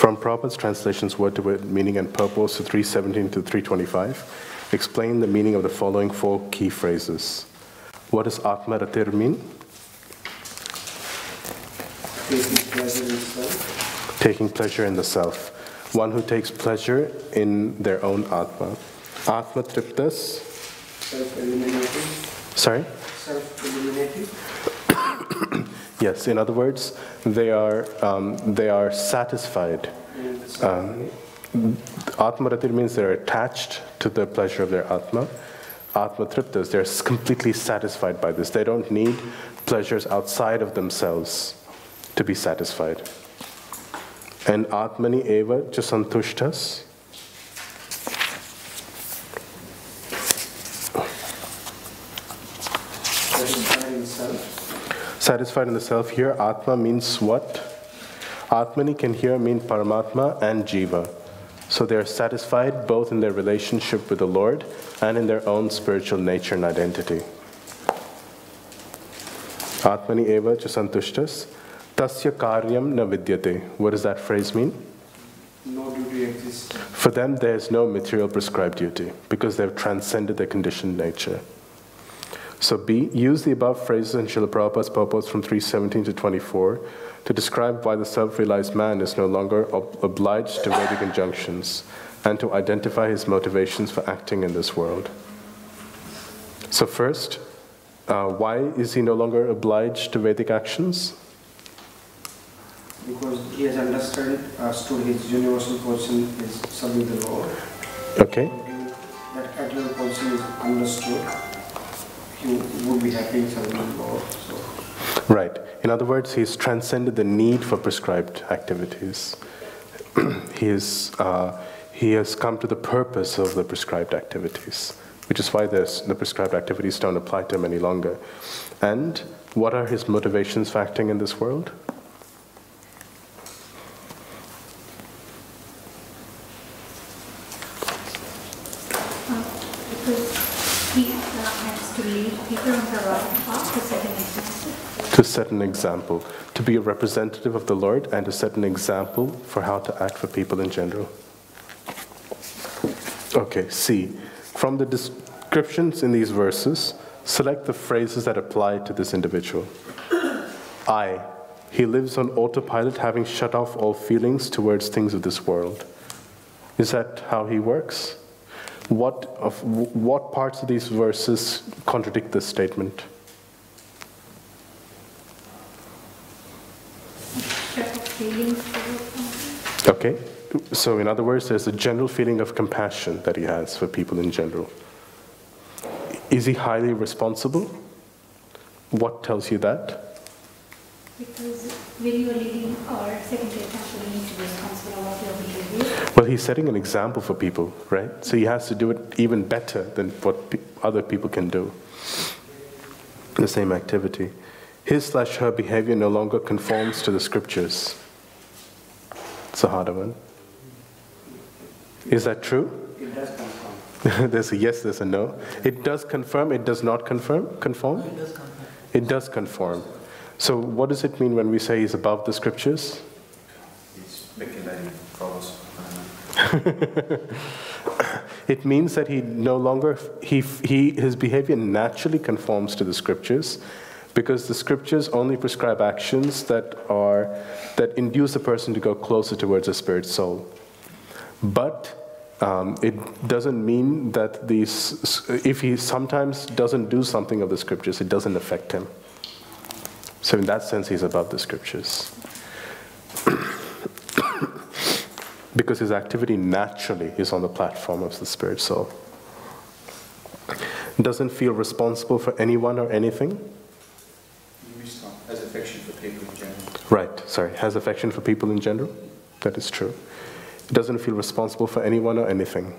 From Prabhupada's translations word to word meaning and purports to 317 to 325, explain the meaning of the following four key phrases. What does Atmaratir mean? Taking pleasure in self, Taking pleasure in the self. One who takes pleasure in their own Atma. Atma Triptas, self-eliminating, sorry? self-eliminating, <coughs> Yes, in other words, they are, um, they are satisfied. Um, Atmaratir means they're attached to the pleasure of their Atma. Atma Triptas, they're completely satisfied by this. They don't need pleasures outside of themselves to be satisfied. And Atmani eva cha santushtas, satisfied in self, satisfied in the self here, Atma means what? Atmani can here mean Paramatma and Jiva. So they are satisfied both in their relationship with the Lord and in their own spiritual nature and identity. Atmani eva cha santushtas, tasya karyam na vidyate. What does that phrase mean? no duty exists. For them, there is no material prescribed duty because they've transcended their conditioned nature. So B, use the above phrases in Srila Prabhupada's purports from 317 to 24 to describe why the self-realized man is no longer ob- obliged to Vedic injunctions and to identify his motivations for acting in this world. So first, uh, why is he no longer obliged to Vedic actions? Because he has understood, understood his universal position is serving the Lord. Okay. That actual position is understood, he would be happy serving the Lord. So Right. In other words, he's transcended the need for prescribed activities. <clears throat> he, is, uh, he has come to the purpose of the prescribed activities, which is why the prescribed activities don't apply to him any longer. And what are his motivations for acting in this world? Uh, Because he uh, has to lead people on the right path to set an example. To set an example, to be a representative of the Lord, and to set an example for how to act for people in general. Okay, C. From the descriptions in these verses, select the phrases that apply to this individual. I. He lives on autopilot, having shut off all feelings towards things of this world. Is that how he works? What, of, what parts of these verses contradict this statement? Feelings towards Okay, so in other words, there's a general feeling of compassion that he has for people in general. Is he highly responsible? What tells you that? Because when you are leading or setting the example, you need to be responsible of your behavior. Well, he's setting an example for people, right? So he has to do it even better than what pe- other people can do. The same activity. His slash her behavior no longer conforms to the scriptures. It's a harder one. Is that true? it does confirm. <laughs> there's a yes, there's a no. It does confirm, it does not confirm, conform? It does conform. It does conform. So what does it mean when we say he's above the scriptures? He's speculating false. I. <laughs> It means that he no longer, he, he, his behavior naturally conforms to the scriptures because the scriptures only prescribe actions that are, that induce a person to go closer towards a spirit soul. But um, it doesn't mean that these, if he sometimes doesn't do something of the scriptures, it doesn't affect him. So in that sense, he's above the scriptures. <coughs> because his activity naturally is on the platform of the spirit soul. Doesn't feel responsible for anyone or anything. Has affection for people in general. Right, sorry, has affection for people in general. That is true. It Doesn't feel responsible for anyone or anything.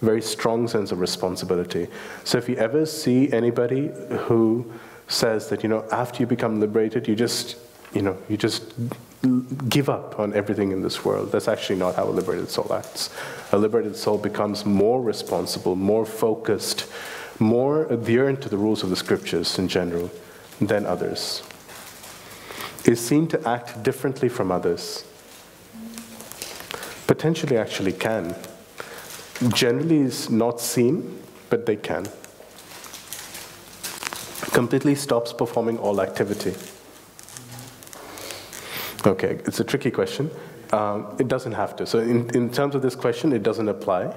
Very strong sense of responsibility. So if you ever see anybody who says that, you know, after you become liberated, you just, you know, you just give up on everything in this world. That's actually not how a liberated soul acts. A liberated soul becomes more responsible, more focused, more adherent to the rules of the scriptures in general than others. Is seen to act differently from others. Potentially actually can. Generally is not seen, but they can. Completely stops performing all activity. Okay, it's a tricky question. Um, it doesn't have to. So, in, in terms of this question, it doesn't apply,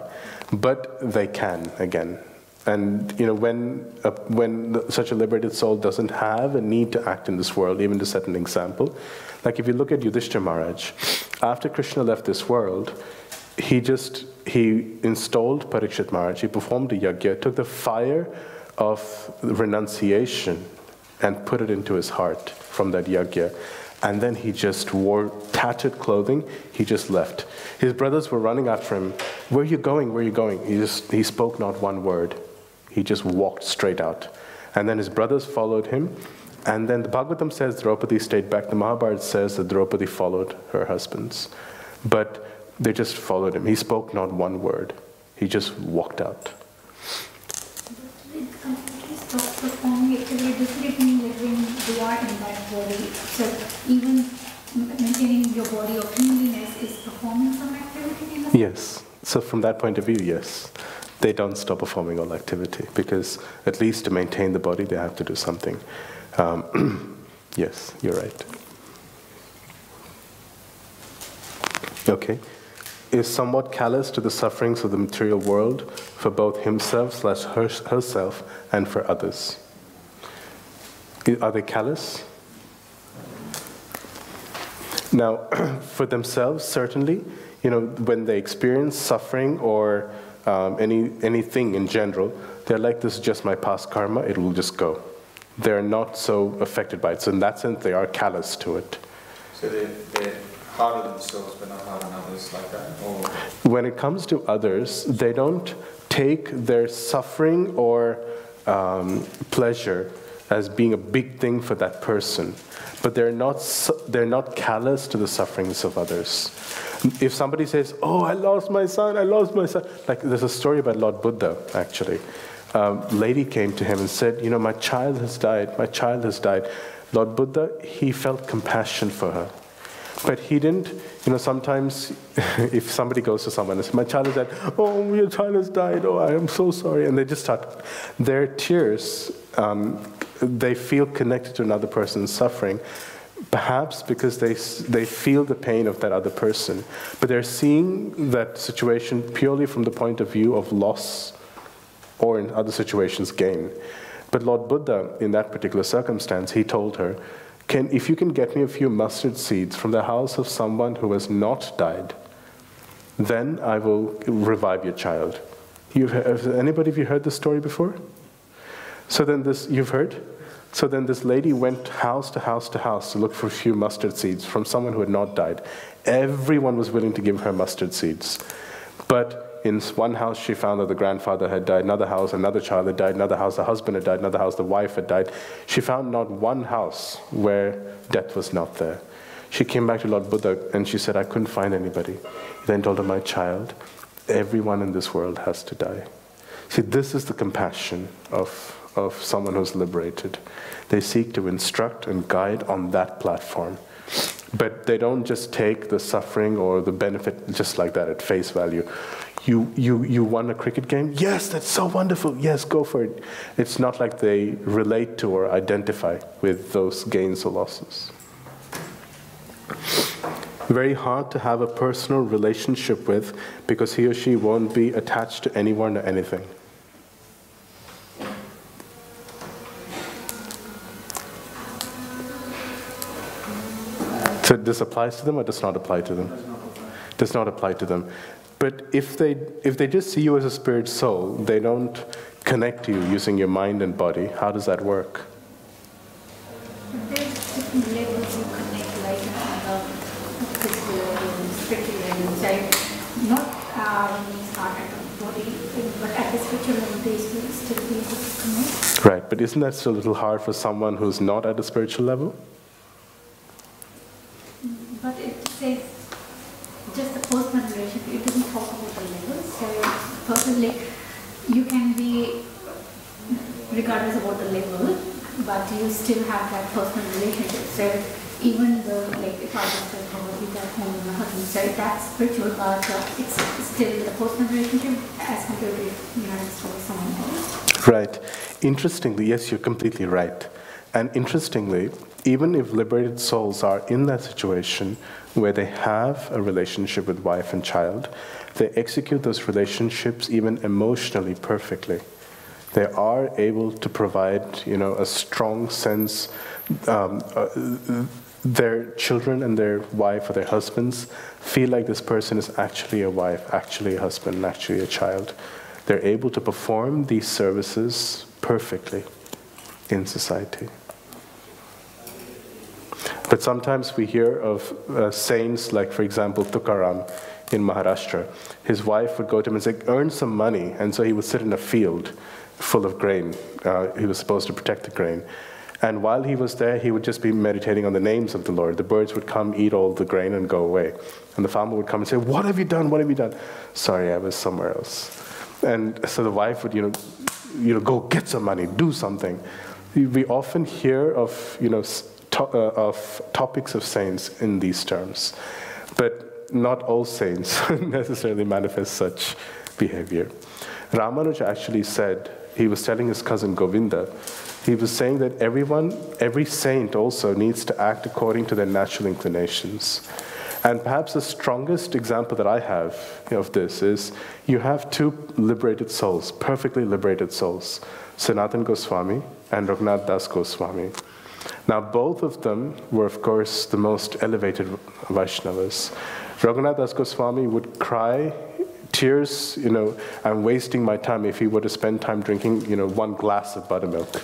but they can again. And you know, when uh, when such a liberated soul doesn't have a need to act in this world, even to set an example, like if you look at Yudhishthira Maharaj, after Krishna left this world, he just he installed Parikshit Maharaj. He performed a yajna, took the fire of renunciation, and put it into his heart from that yajna and then he just wore tattered clothing. He just left. His brothers were running after him. Where are you going? Where are you going? He, just, he spoke not one word. He just walked straight out. And then his brothers followed him. And then the Bhagavatam says Draupadi stayed back. The Mahabharata says that Draupadi followed her husbands. But they just followed him. He spoke not one word. He just walked out. Yes. So from that point of view, yes. They don't stop performing all activity because at least to maintain the body, they have to do something. Um, <clears throat> yes, you're right. Okay. Is somewhat callous to the sufferings of the material world for both himself slash herself and for others. Are they callous? Now, <clears throat> for themselves, certainly, you know, when they experience suffering or um, any anything in general, they're like, "This is just my past karma; it will just go." They're not so affected by it. So in that sense, they are callous to it. So they're, they're hard on themselves, but not hard on others, like that. Or when it comes to others, they don't take their suffering or um, pleasure as being a big thing for that person but they're not, they're not callous to the sufferings of others. If somebody says, Oh, I lost my son, I lost my son, like there's a story about Lord Buddha actually. Um, lady came to him and said, You know, my child has died, my child has died. Lord Buddha, he felt compassion for her. But he didn't, you know, sometimes <laughs> if somebody goes to someone and says, My child has died, oh, your child has died, oh, I am so sorry. And they just start, their tears um, they feel connected to another person's suffering, perhaps because they, they feel the pain of that other person, but they're seeing that situation purely from the point of view of loss or in other situations, gain. But Lord Buddha, in that particular circumstance, he told her, can, if you can get me a few mustard seeds from the house of someone who has not died, then I will revive your child. You've, has anybody of you heard this story before? So then this, you've heard? So then this lady went house to house to house to look for a few mustard seeds from someone who had not died. Everyone was willing to give her mustard seeds. But in one house, she found that the grandfather had died, another house, another child had died, another house, the husband had died, another house, the wife had died. She found not one house where death was not there. She came back to Lord Buddha and she said, I couldn't find anybody. He then told her, My child, everyone in this world has to die. See, this is the compassion of of someone who's liberated. They seek to instruct and guide on that platform. But they don't just take the suffering or the benefit just like that at face value. You, you, you won a cricket game? Yes, that's so wonderful. Yes, go for it. It's not like they relate to or identify with those gains or losses. Very hard to have a personal relationship with because he or she won't be attached to anyone or anything. So this applies to them or does not apply to them? Does not apply. Does not apply to them. But if they, if they just see you as a spirit soul, they don't connect to you using your mind and body, how does that work? There's different levels you connect, like the physical level and spiritual not um, when you start at the body, but at the spiritual level, they still be able to connect. Right, but isn't that still a little hard for someone who's not at a spiritual level? But it says just a personal relationship. It doesn't talk about the level. So personally, you can be regardless about the level, but you still have that personal relationship. So even though, like, if I was to Bhagavad Gita at home, my husband said that's spiritual, but it's still a personal relationship as compared to you know, someone else. Right. Interestingly, yes, you're completely right. And interestingly, even if liberated souls are in that situation where they have a relationship with wife and child, they execute those relationships even emotionally perfectly. They are able to provide, you know, a strong sense. Um, uh, their children and their wife or their husbands feel like this person is actually a wife, actually a husband, actually a child. They're able to perform these services perfectly in society. But sometimes we hear of uh, saints like, for example, Tukaram in Maharashtra. His wife would go to him and say, Earn some money. And so he would sit in a field full of grain. Uh, he was supposed to protect the grain. And while he was there, he would just be meditating on the names of the Lord. The birds would come, eat all the grain, and go away. And the farmer would come and say, What have you done? What have you done? Sorry, I was somewhere else. And so the wife would, you know, you know, go get some money, do something. We often hear of, you know, to, uh, of topics of saints in these terms, but not all saints <laughs> necessarily manifest such behavior. Ramanuja actually said, he was telling his cousin Govinda, he was saying that everyone, every saint also needs to act according to their natural inclinations. And perhaps the strongest example that I have of this is you have two liberated souls, perfectly liberated souls, Sanatan Goswami and Raghunath Das Goswami. Now, both of them were, of course, the most elevated Vaishnavas. Raghunath Goswami would cry tears, you know, I'm wasting my time if he were to spend time drinking, you know, one glass of buttermilk.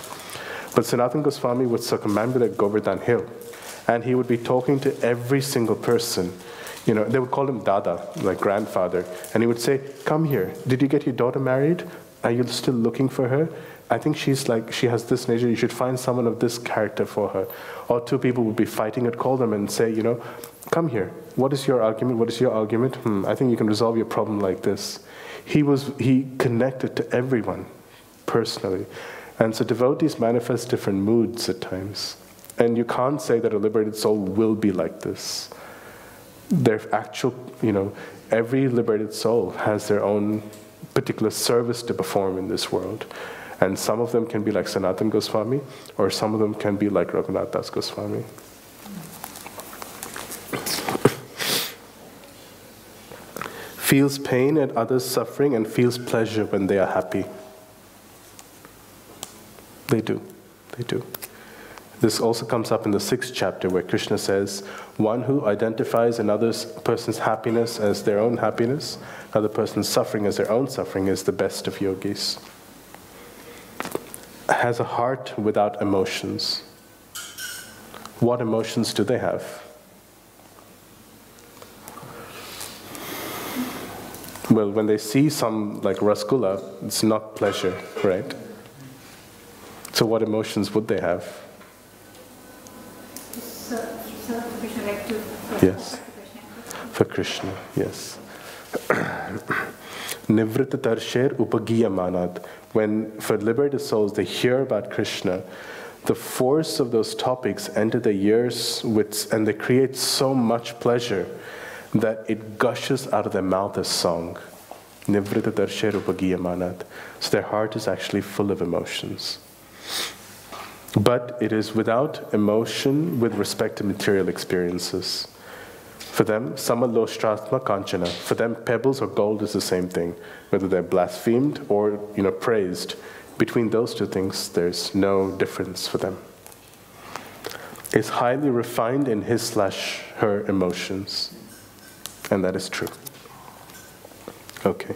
But Sanatan Goswami would circumambulate Govardhan Hill, and he would be talking to every single person. You know, they would call him Dada, like grandfather, and he would say, "Come here. Did you get your daughter married? Are you still looking for her? I think she's like she has this nature. You should find someone of this character for her." Or two people would be fighting and call them and say, "You know, come here. What is your argument? What is your argument? Hmm, I think you can resolve your problem like this." He was he connected to everyone personally. And so devotees manifest different moods at times. And you can't say that a liberated soul will be like this. Their actual, you know, every liberated soul has their own particular service to perform in this world. And some of them can be like Sanatan Goswami, or some of them can be like Raghunath Das Goswami. feels pain at others' suffering and feels pleasure when they are happy. They do. They do. This also comes up in the sixth chapter where Krishna says, one who identifies another person's happiness as their own happiness, another person's suffering as their own suffering, is the best of yogis. Has a heart without emotions. What emotions do they have? Well, when they see some like rasgulla, it's not pleasure, right? So, what emotions would they have? So, so Krishna like to Yes. For Krishna, yes. <clears throat> Nivritta Upagiya Manat. When, for liberated souls, they hear about Krishna, the force of those topics enter their ears with, and they create so much pleasure that it gushes out of their mouth as song. Nivritta Upagiya Manat. So their heart is actually full of emotions. But it is without emotion with respect to material experiences. For them, samalostratma kanchana. For them, pebbles or gold is the same thing, whether they're blasphemed or you know praised. Between those two things, there's no difference for them. Is highly refined in his slash her emotions, and that is true. Okay.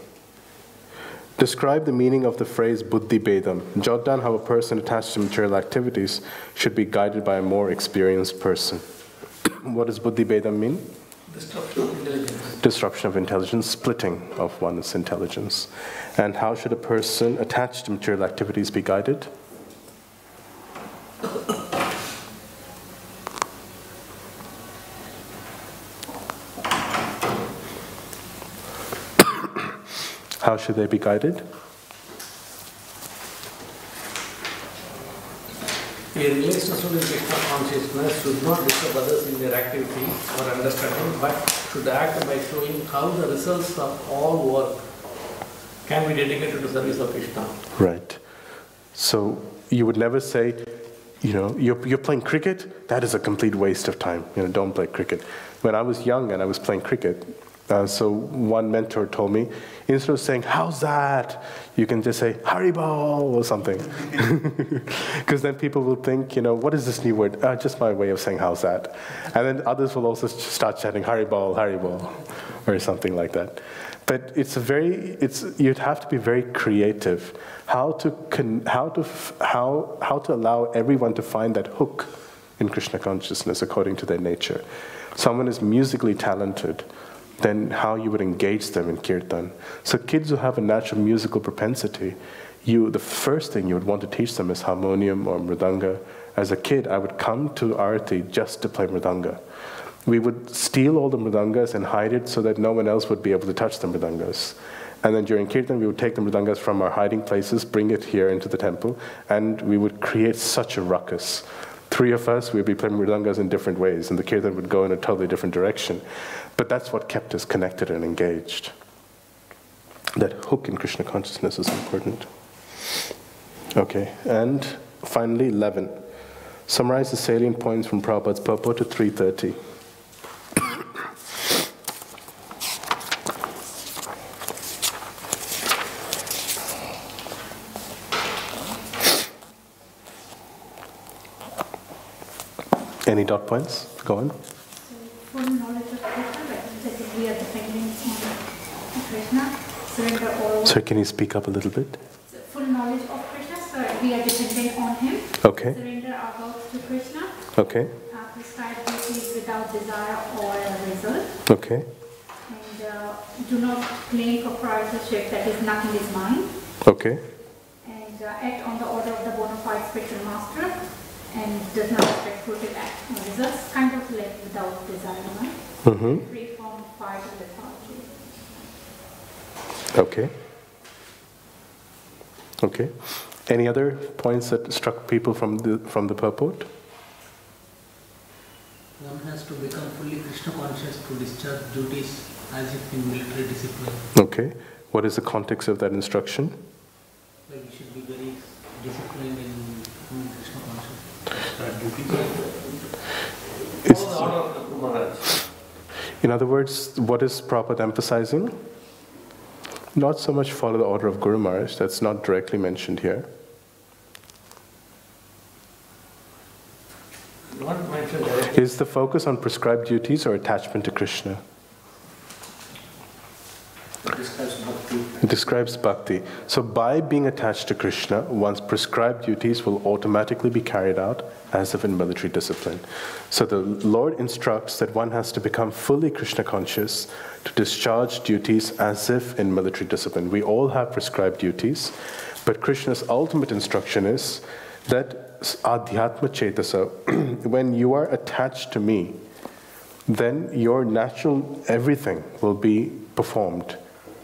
Describe the meaning of the phrase buddhi bhedam. Jot down how a person attached to material activities should be guided by a more experienced person. <coughs> what does buddhi bhedam mean? Disruption of intelligence. Disruption of intelligence, splitting of one's intelligence. And how should a person attached to material activities be guided? <coughs> How should they be guided? A to student Krishna consciousness should not disturb others in their activity or understanding, but should act by showing how the results of all work can be dedicated to service of Krishna. Right. So you would never say, you know, you're, you're playing cricket? That is a complete waste of time. You know, don't play cricket. When I was young and I was playing cricket, uh, so one mentor told me, instead of saying, how's that? You can just say, Haribol or something. <laughs> Because then people will think, you know, what is this new word? Uh, just my way of saying, how's that? And then others will also start chatting, Haribol, Haribol, or something like that. But it's a very, it's, you'd have to be very creative. How to, con, how, to, how, how to allow everyone to find that hook in Krishna consciousness according to their nature. Someone is musically talented then how you would engage them in kirtan. So kids who have a natural musical propensity, you the first thing you would want to teach them is harmonium or mridanga. As a kid, I would come to arati just to play mridanga. We would steal all the mridangas and hide it so that no one else would be able to touch the mridangas. And then during kirtan, we would take the mridangas from our hiding places, bring it here into the temple, and we would create such a ruckus. Three of us, we'd be playing mridangas in different ways, and the kirtan would go in a totally different direction. But that's what kept us connected and engaged. That hook in Krishna consciousness is important. Okay, and finally, 11. Summarize the salient points from Prabhupada's purport to 330. Any dot points? Go on. Full knowledge of Krishna, that we are dependent on Krishna, surrender all. Sir, can you speak up a little bit? Full knowledge of Krishna, so we are dependent on Him. Okay. Surrender our works to Krishna. Okay. Uh, prescribe duties without desire or result. Okay. And uh, do not claim proprietorship, that is nothing is mine. Okay. And uh, act on the order of the bona fide spiritual master and does not expect fruitive act results, kind of like without desire, right? Mm-hmm. Free from fire to lethargy. Okay. Okay. Any other points that struck people from the from the purport? One has to become fully Krishna conscious to discharge duties as if in military discipline. Okay. What is the context of that instruction? Like we should be very disciplined in becoming Krishna conscious. It's- Follow the order of the Guru Maharaj. In other words, what is Prabhupada emphasizing? Not so much follow the order of Guru Maharaj, that's not directly mentioned here. Not mentioned. Is the focus on prescribed duties or attachment to Krishna? It describes bhakti. So, by being attached to Krishna, one's prescribed duties will automatically be carried out as if in military discipline. So, the Lord instructs that one has to become fully Krishna conscious to discharge duties as if in military discipline. We all have prescribed duties, but Krishna's ultimate instruction is that adhyatma chetasa, <clears throat> when you are attached to me, then your natural everything will be performed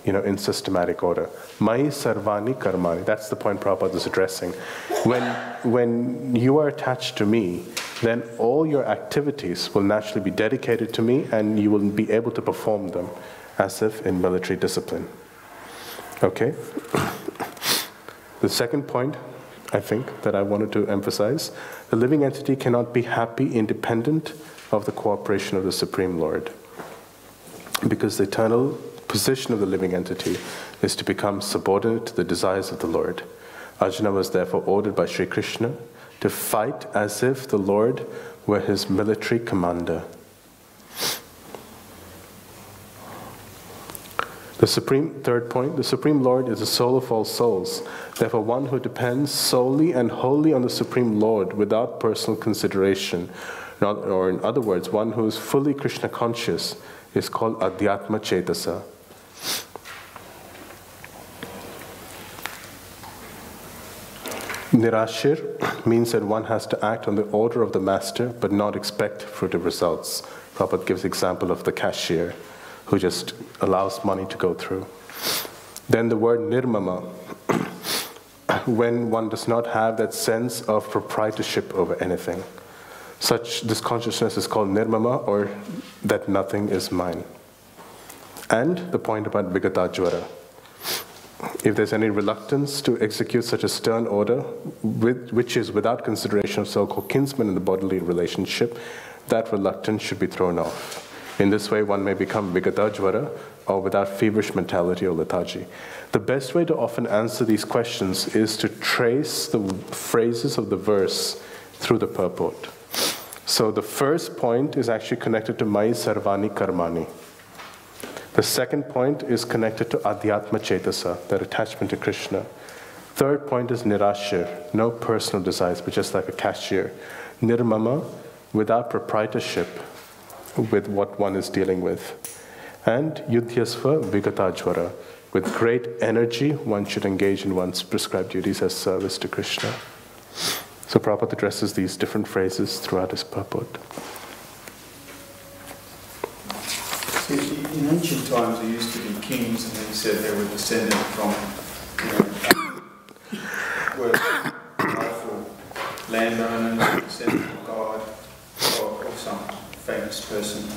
you know, in systematic order. Mai sarvani karmani. That's the point Prabhupada is addressing. When, when you are attached to me, then all your activities will naturally be dedicated to me and you will be able to perform them as if in military discipline. Okay? <clears throat> The second point, I think, that I wanted to emphasize the living entity cannot be happy independent of the cooperation of the Supreme Lord. Because the eternal position of the living entity is to become subordinate to the desires of the Lord. Arjuna was therefore ordered by Sri Krishna to fight as if the Lord were his military commander. The supreme third point, the supreme Lord is the soul of all souls. Therefore, one who depends solely and wholly on the supreme Lord without personal consideration, or in other words, one who is fully Krishna conscious, is called Adhyatma Chetasa. Nirashir means that one has to act on the order of the master but not expect fruitive results. Prabhupada gives example of the cashier who just allows money to go through. Then the word nirmama, <clears throat> when one does not have that sense of proprietorship over anything. Such this consciousness is called nirmama, or that nothing is mine. And the point about Vigatajvara. If there's any reluctance to execute such a stern order, with, which is without consideration of so called kinsmen in the bodily relationship, that reluctance should be thrown off. In this way, one may become Vigatajvara or without feverish mentality or lethargy. The best way to often answer these questions is to trace the phrases of the verse through the purport. So the first point is actually connected to Mai Sarvani Karmani. The second point is connected to Adhyatma Chetasa, that attachment to Krishna. Third point is Nirashir, no personal desires, but just like a cashier. Nirmama, without proprietorship with what one is dealing with. And Yudhyasva Vigatajvara, with great energy, one should engage in one's prescribed duties as service to Krishna. So Prabhupada addresses these different phrases throughout his purport. See, In ancient times, there used to be kings, and they said they were descended from, you know, <coughs> were powerful landowners, descended from God, or, or some famous person.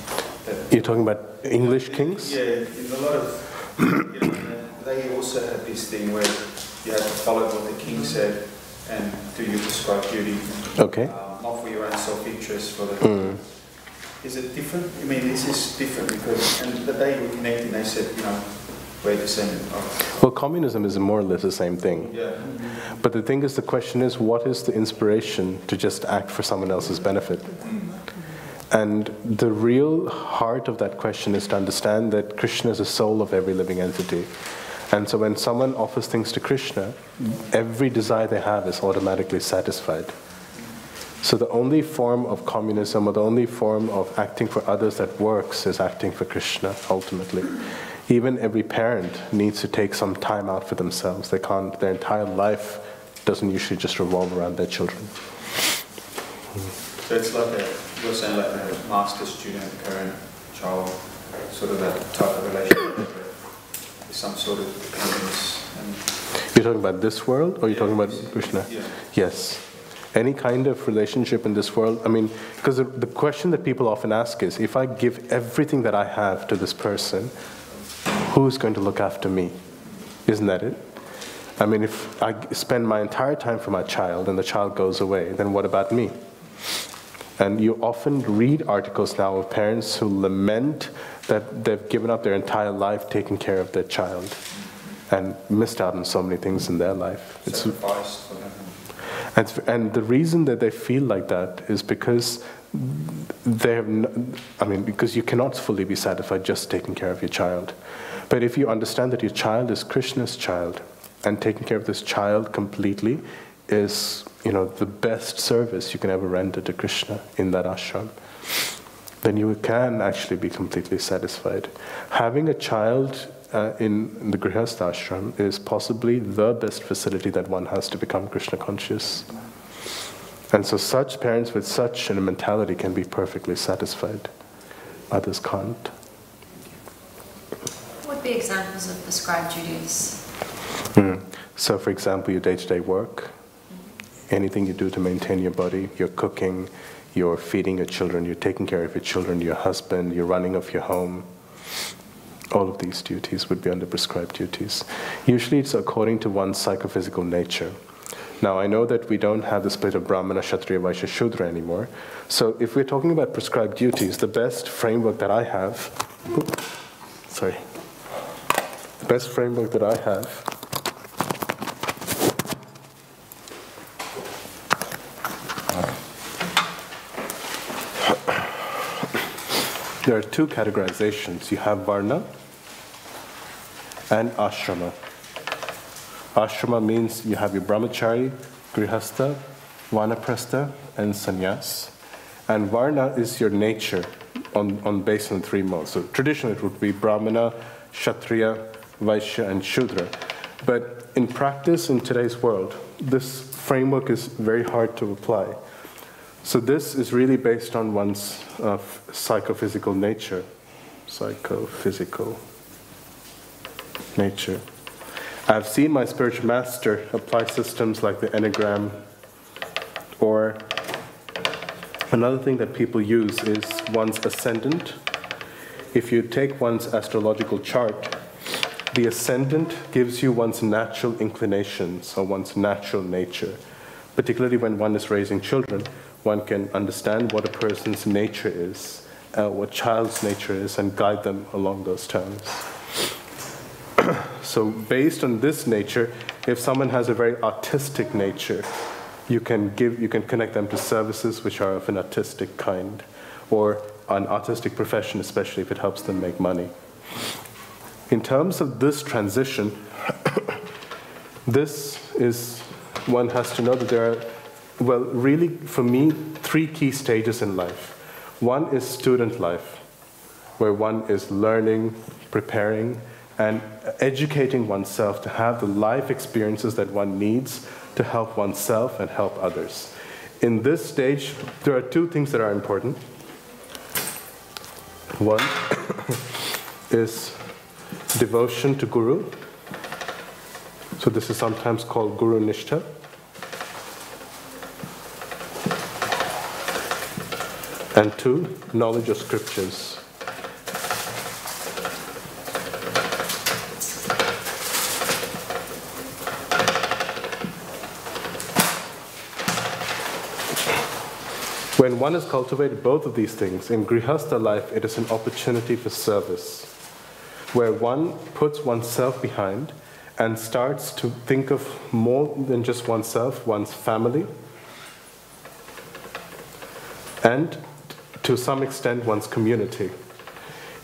That, You're talking about English kings? yeah, in a lot of, you know, they also had this thing where you had to follow what the king said and do your prescribed duty. Okay. Um, not for your own self-interest, for the. Mm. Is it different? I mean, this is different because, and the day we connected, they said, you know, we're of. Well, communism is more or less the same thing. Yeah. Mm-hmm. But the thing is, the question is, what is the inspiration to just act for someone else's benefit? And the real heart of that question is to understand that Krishna is the soul of every living entity. And so when someone offers things to Krishna, every desire they have is automatically satisfied. So the only form of communism or the only form of acting for others that works is acting for Krishna, ultimately. Even every parent needs to take some time out for themselves. They can't, their entire life doesn't usually just revolve around their children. So it's like a, you're saying like a master student, parent, child, sort of that type of relationship. Some sort of dependence and. You're talking about this world or you're talking about Krishna? Yeah. Yes. Any kind of relationship in this world, I mean, because the, the question that people often ask is if I give everything that I have to this person, who's going to look after me? Isn't that it? I mean, if I spend my entire time for my child and the child goes away, then what about me? And you often read articles now of parents who lament that they've given up their entire life taking care of their child and missed out on so many things in their life. It's. And, and the reason that they feel like that is because they have, n- I mean, because you cannot fully be satisfied just taking care of your child. But if you understand that your child is Krishna's child, and taking care of this child completely is, you know, the best service you can ever render to Krishna in that ashram, then you can actually be completely satisfied. Having a child uh, in the Grihastha ashram is possibly the best facility that one has to become Krishna conscious. And so, such parents with such a mentality can be perfectly satisfied. Others can't. What would be examples of prescribed duties? Mm. So, for example, your day to day work, anything you do to maintain your body, you're cooking, you're feeding your children, you're taking care of your children, your husband, you're running of your home. All of these duties would be under prescribed duties. Usually, it's according to one's psychophysical nature. Now, I know that we don't have the split of Brahmana, Kshatriya, Vaishya, Shudra anymore. So, if we're talking about prescribed duties, the best framework that I have, oop, sorry, the best framework that I have <coughs> There are two categorizations. You have Varna and Ashrama. Ashrama means you have your Brahmachari, Grihastha, Vanaprastha, and Sannyas. And Varna is your nature on, on based on three modes. So traditionally it would be Brahmana, Kshatriya, Vaishya, and Shudra. But in practice in today's world, this framework is very hard to apply. So this is really based on one's uh, psychophysical nature, psychophysical nature. I've seen my spiritual master apply systems like the Enneagram, or another thing that people use is one's ascendant. If you take one's astrological chart, the ascendant gives you one's natural inclinations or one's natural nature. Particularly when one is raising children, one can understand what a person's nature is, uh, what child's nature is, and guide them along those terms. <clears throat> so, based on this nature, if someone has a very artistic nature, you can give, you can connect them to services which are of an artistic kind, or an artistic profession, especially if it helps them make money. In terms of this transition, <coughs> this is one has to know that there are, well, really, for me, three key stages in life. One is student life, where one is learning, preparing, and educating oneself to have the life experiences that one needs to help oneself and help others. In this stage, there are two things that are important. One <coughs> is devotion to Guru. So, this is sometimes called Guru Nishtha. And two, knowledge of scriptures. One has cultivated both of these things, in Grihastha life, it is an opportunity for service, where one puts oneself behind and starts to think of more than just oneself, one's family, and to some extent one's community.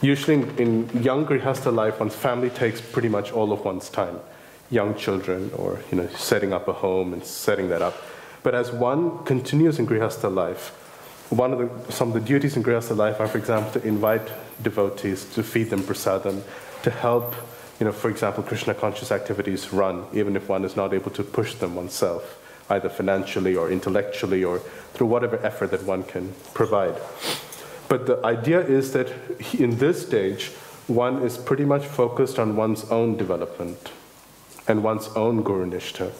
Usually in, in young Grihastha life, one's family takes pretty much all of one's time. Young children, or you know, setting up a home and setting that up. But as one continues in Grihastha life, one of the, some of the duties in Grihastha life are, for example, to invite devotees, to feed them prasadam, to help, you know, for example, Krishna conscious activities run, even if one is not able to push them oneself, either financially or intellectually or through whatever effort that one can provide. But the idea is that in this stage, one is pretty much focused on one's own development and one's own Guru Nishtha.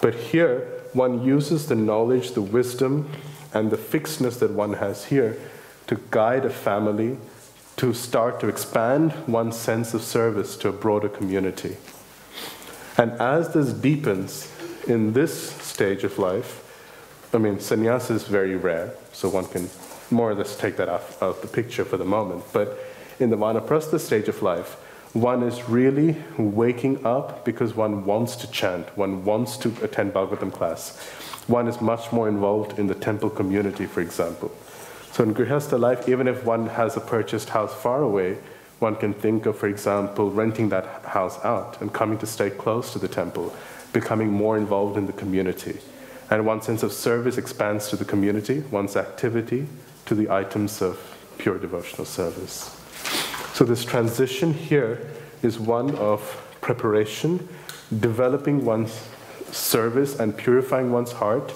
But here, one uses the knowledge, the wisdom, and the fixedness that one has here to guide a family to start to expand one's sense of service to a broader community. And as this deepens in this stage of life, I mean, sannyas is very rare, so one can more or less take that out of the picture for the moment. But in the vanaprastha stage of life, one is really waking up because one wants to chant, one wants to attend Bhagavatam class, one is much more involved in the temple community, for example. So in Grihastha life, even if one has a purchased house far away, one can think of, for example, renting that house out and coming to stay close to the temple, becoming more involved in the community. And one's sense of service expands to the community, one's activity to the items of pure devotional service. So this transition here is one of preparation, developing one's service and purifying one's heart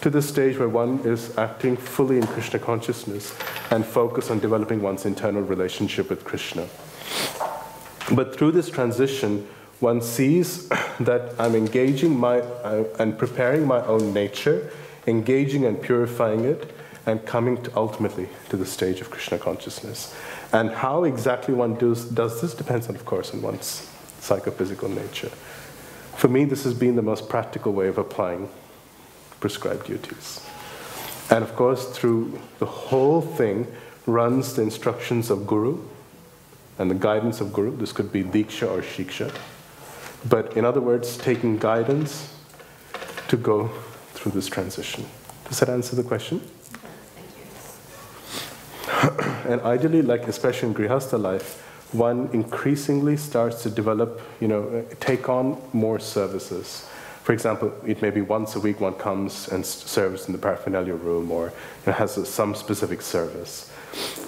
to the stage where one is acting fully in Krishna consciousness and focus on developing one's internal relationship with Krishna. But through this transition, one sees <clears throat> that I'm engaging my uh, and preparing my own nature, engaging and purifying it, and coming to ultimately to the stage of Krishna consciousness. And how exactly one does, does this depends, on, of course, on one's psychophysical nature. For me, this has been the most practical way of applying prescribed duties. And of course, through the whole thing runs the instructions of Guru and the guidance of Guru. This could be Diksha or Shiksha. But in other words, taking guidance to go through this transition. Does that answer the question? Thank you. <coughs> And ideally, like especially in Grihastha life, one increasingly starts to develop, you know, take on more services. For example, it may be once a week one comes and serves in the paraphernalia room or you know, has a, some specific service.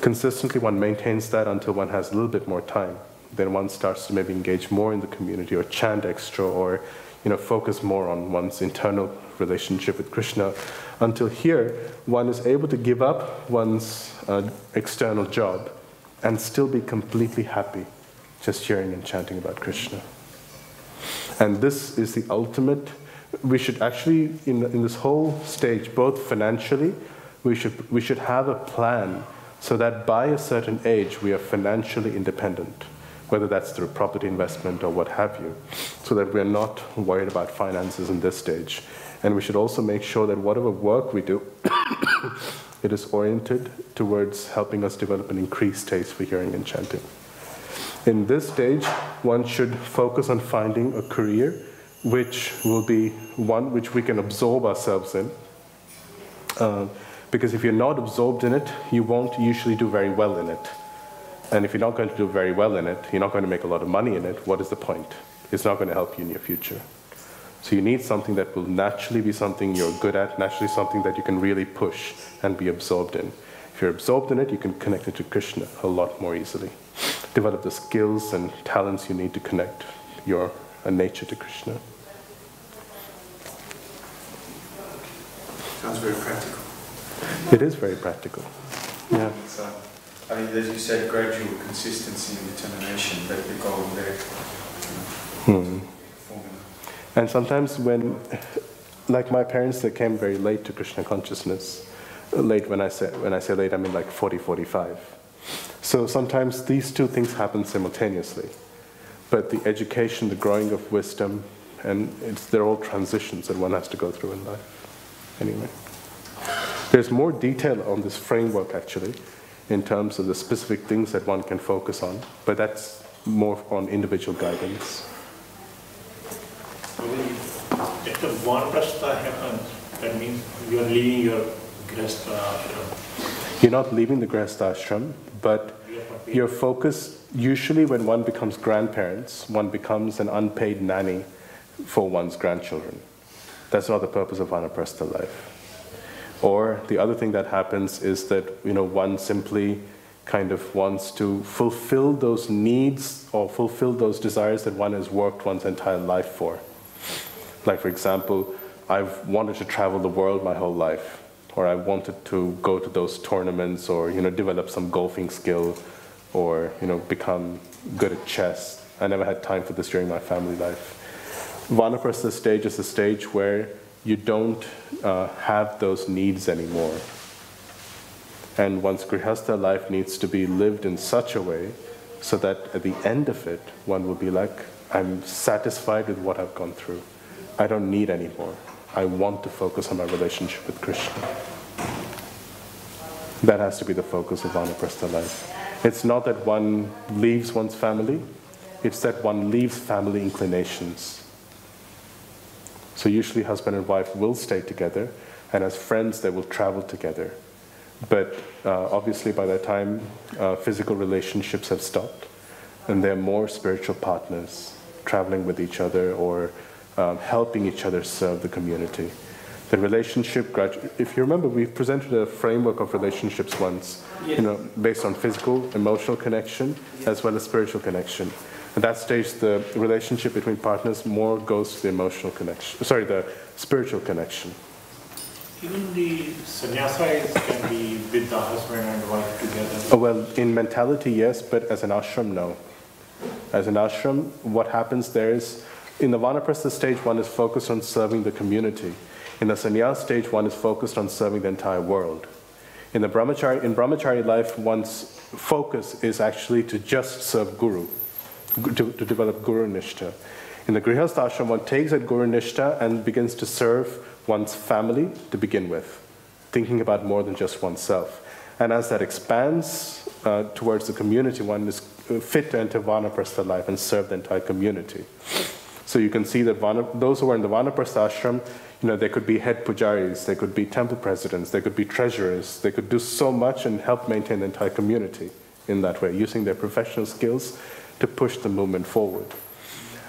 Consistently, one maintains that until one has a little bit more time. Then one starts to maybe engage more in the community or chant extra or you know, focus more on one's internal relationship with Krishna. Until here, one is able to give up one's uh, external job and still be completely happy just hearing and chanting about Krishna. And this is the ultimate. We should actually, in, in this whole stage, both financially, we should, we should have a plan so that by a certain age we are financially independent, whether that's through property investment or what have you, so that we're not worried about finances in this stage. And we should also make sure that whatever work we do, <coughs> <coughs> it is oriented towards helping us develop an increased taste for hearing and chanting. In this stage, one should focus on finding a career which will be one which we can absorb ourselves in. Uh, because if you're not absorbed in it, you won't usually do very well in it. And if you're not going to do very well in it, you're not going to make a lot of money in it, what is the point? It's not going to help you in your future. So you need something that will naturally be something you're good at, naturally something that you can really push and be absorbed in. If you're absorbed in it, you can connect it to Krishna a lot more easily. Develop the skills and talents you need to connect your uh, nature to Krishna. Sounds very practical. It is very practical. Yeah. So, I mean, as you said, gradual consistency and determination, but the goal there. Hmm. And sometimes when, like my parents, they came very late to Krishna consciousness. Late when I say when I say late, I mean like 40, 45. So sometimes these two things happen simultaneously. But the education, the growing of wisdom, and they're all transitions that one has to go through in life. Anyway. There's more detail on this framework actually, in terms of the specific things that one can focus on, but that's more on individual guidance. If the vanaprastha happens, that means you are leaving your grihastha ashram. You're not leaving the Grihastha ashram, but You are not your focus, usually when one becomes grandparents, one becomes an unpaid nanny for one's grandchildren. That's not the purpose of vanaprastha life. Or the other thing that happens is that you know one simply kind of wants to fulfill those needs or fulfill those desires that one has worked one's entire life for. Like for example, I've wanted to travel the world my whole life, or I wanted to go to those tournaments, or you know develop some golfing skill, or you know become good at chess. I never had time for this during my family life. Vanaprastha stage is a stage where you don't uh, have those needs anymore. And one's grihastha life needs to be lived in such a way so that at the end of it, one will be like, I'm satisfied with what I've gone through. I don't need any more. I want to focus on my relationship with Krishna. That has to be the focus of Vanaprastha life. It's not that one leaves one's family, it's that one leaves family inclinations. So usually husband and wife will stay together, and as friends they will travel together. But uh, obviously by that time, uh, physical relationships have stopped, and they're more spiritual partners, traveling with each other or um, helping each other serve the community. The relationship, if you remember, we presented a framework of relationships once, you know, based on physical, emotional connection, as well as spiritual connection. At that stage, the relationship between partners more goes to the emotional connection, sorry, the spiritual connection. Even the sannyasas can be with the husband and wife together. Oh, well, in mentality, yes, but as an ashram, no. As an ashram, what happens there is, in the vanaprastha stage, one is focused on serving the community. In the sannyas stage, one is focused on serving the entire world. In the brahmachari, in brahmachari life, one's focus is actually to just serve guru, to, to develop guru nishtha. In the grihastha ashram, one takes that guru nishtha and begins to serve one's family to begin with, thinking about more than just oneself. And as that expands uh, towards the community, one is uh, fit to enter vanaprastha life and serve the entire community. So you can see that those who are in the vanaprastha ashram, you know, they could be head pujaris, they could be temple presidents, they could be treasurers, they could do so much and help maintain the entire community in that way, using their professional skills to push the movement forward.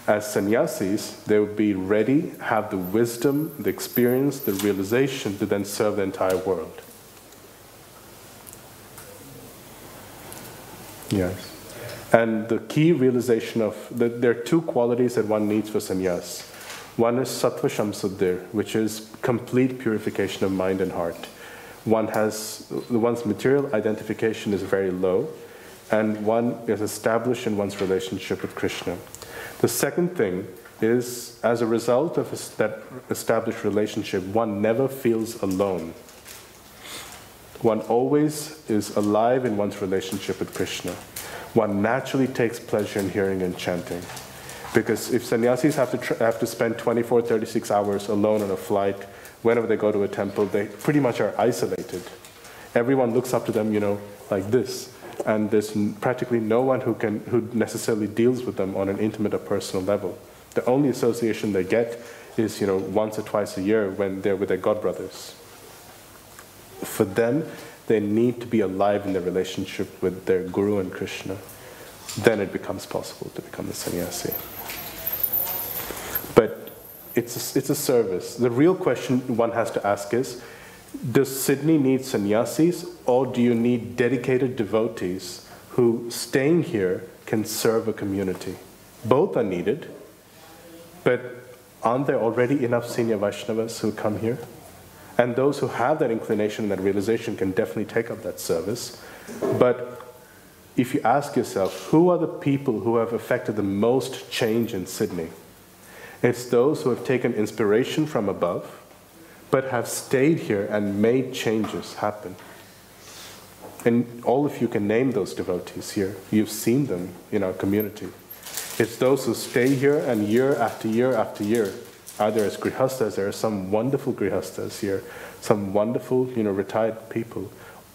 As sannyasis, they would be ready, have the wisdom, the experience, the realization to then serve the entire world. Yes. And the key realization of that there are two qualities that one needs for sannyas. One is sattva samshuddhir, which is complete purification of mind and heart. One has one's material identification is very low, and one is established in one's relationship with Krishna. The second thing is as a result of that established relationship, one never feels alone. One always is alive in one's relationship with Krishna. One naturally takes pleasure in hearing and chanting. Because if sannyasis have to, have to spend 24, 36 hours alone on a flight, whenever they go to a temple, they pretty much are isolated. Everyone looks up to them, you know, like this. And there's practically no one who, can, who necessarily deals with them on an intimate or personal level. The only association they get is, you know, once or twice a year when they're with their godbrothers. For them, they need to be alive in their relationship with their guru and Krishna. Then it becomes possible to become a sannyasi. But it's a, it's a service. The real question one has to ask is Does Sydney need sannyasis, or do you need dedicated devotees who, staying here, can serve a community? Both are needed, but aren't there already enough senior Vaishnavas who come here? And those who have that inclination that realization can definitely take up that service. But if you ask yourself, who are the people who have affected the most change in Sydney? It's those who have taken inspiration from above, but have stayed here and made changes happen. And all of you can name those devotees here. You've seen them in our community. It's those who stay here and year after year after year, either as grihasthas, there are some wonderful grihasthas here, some wonderful, you know, retired people,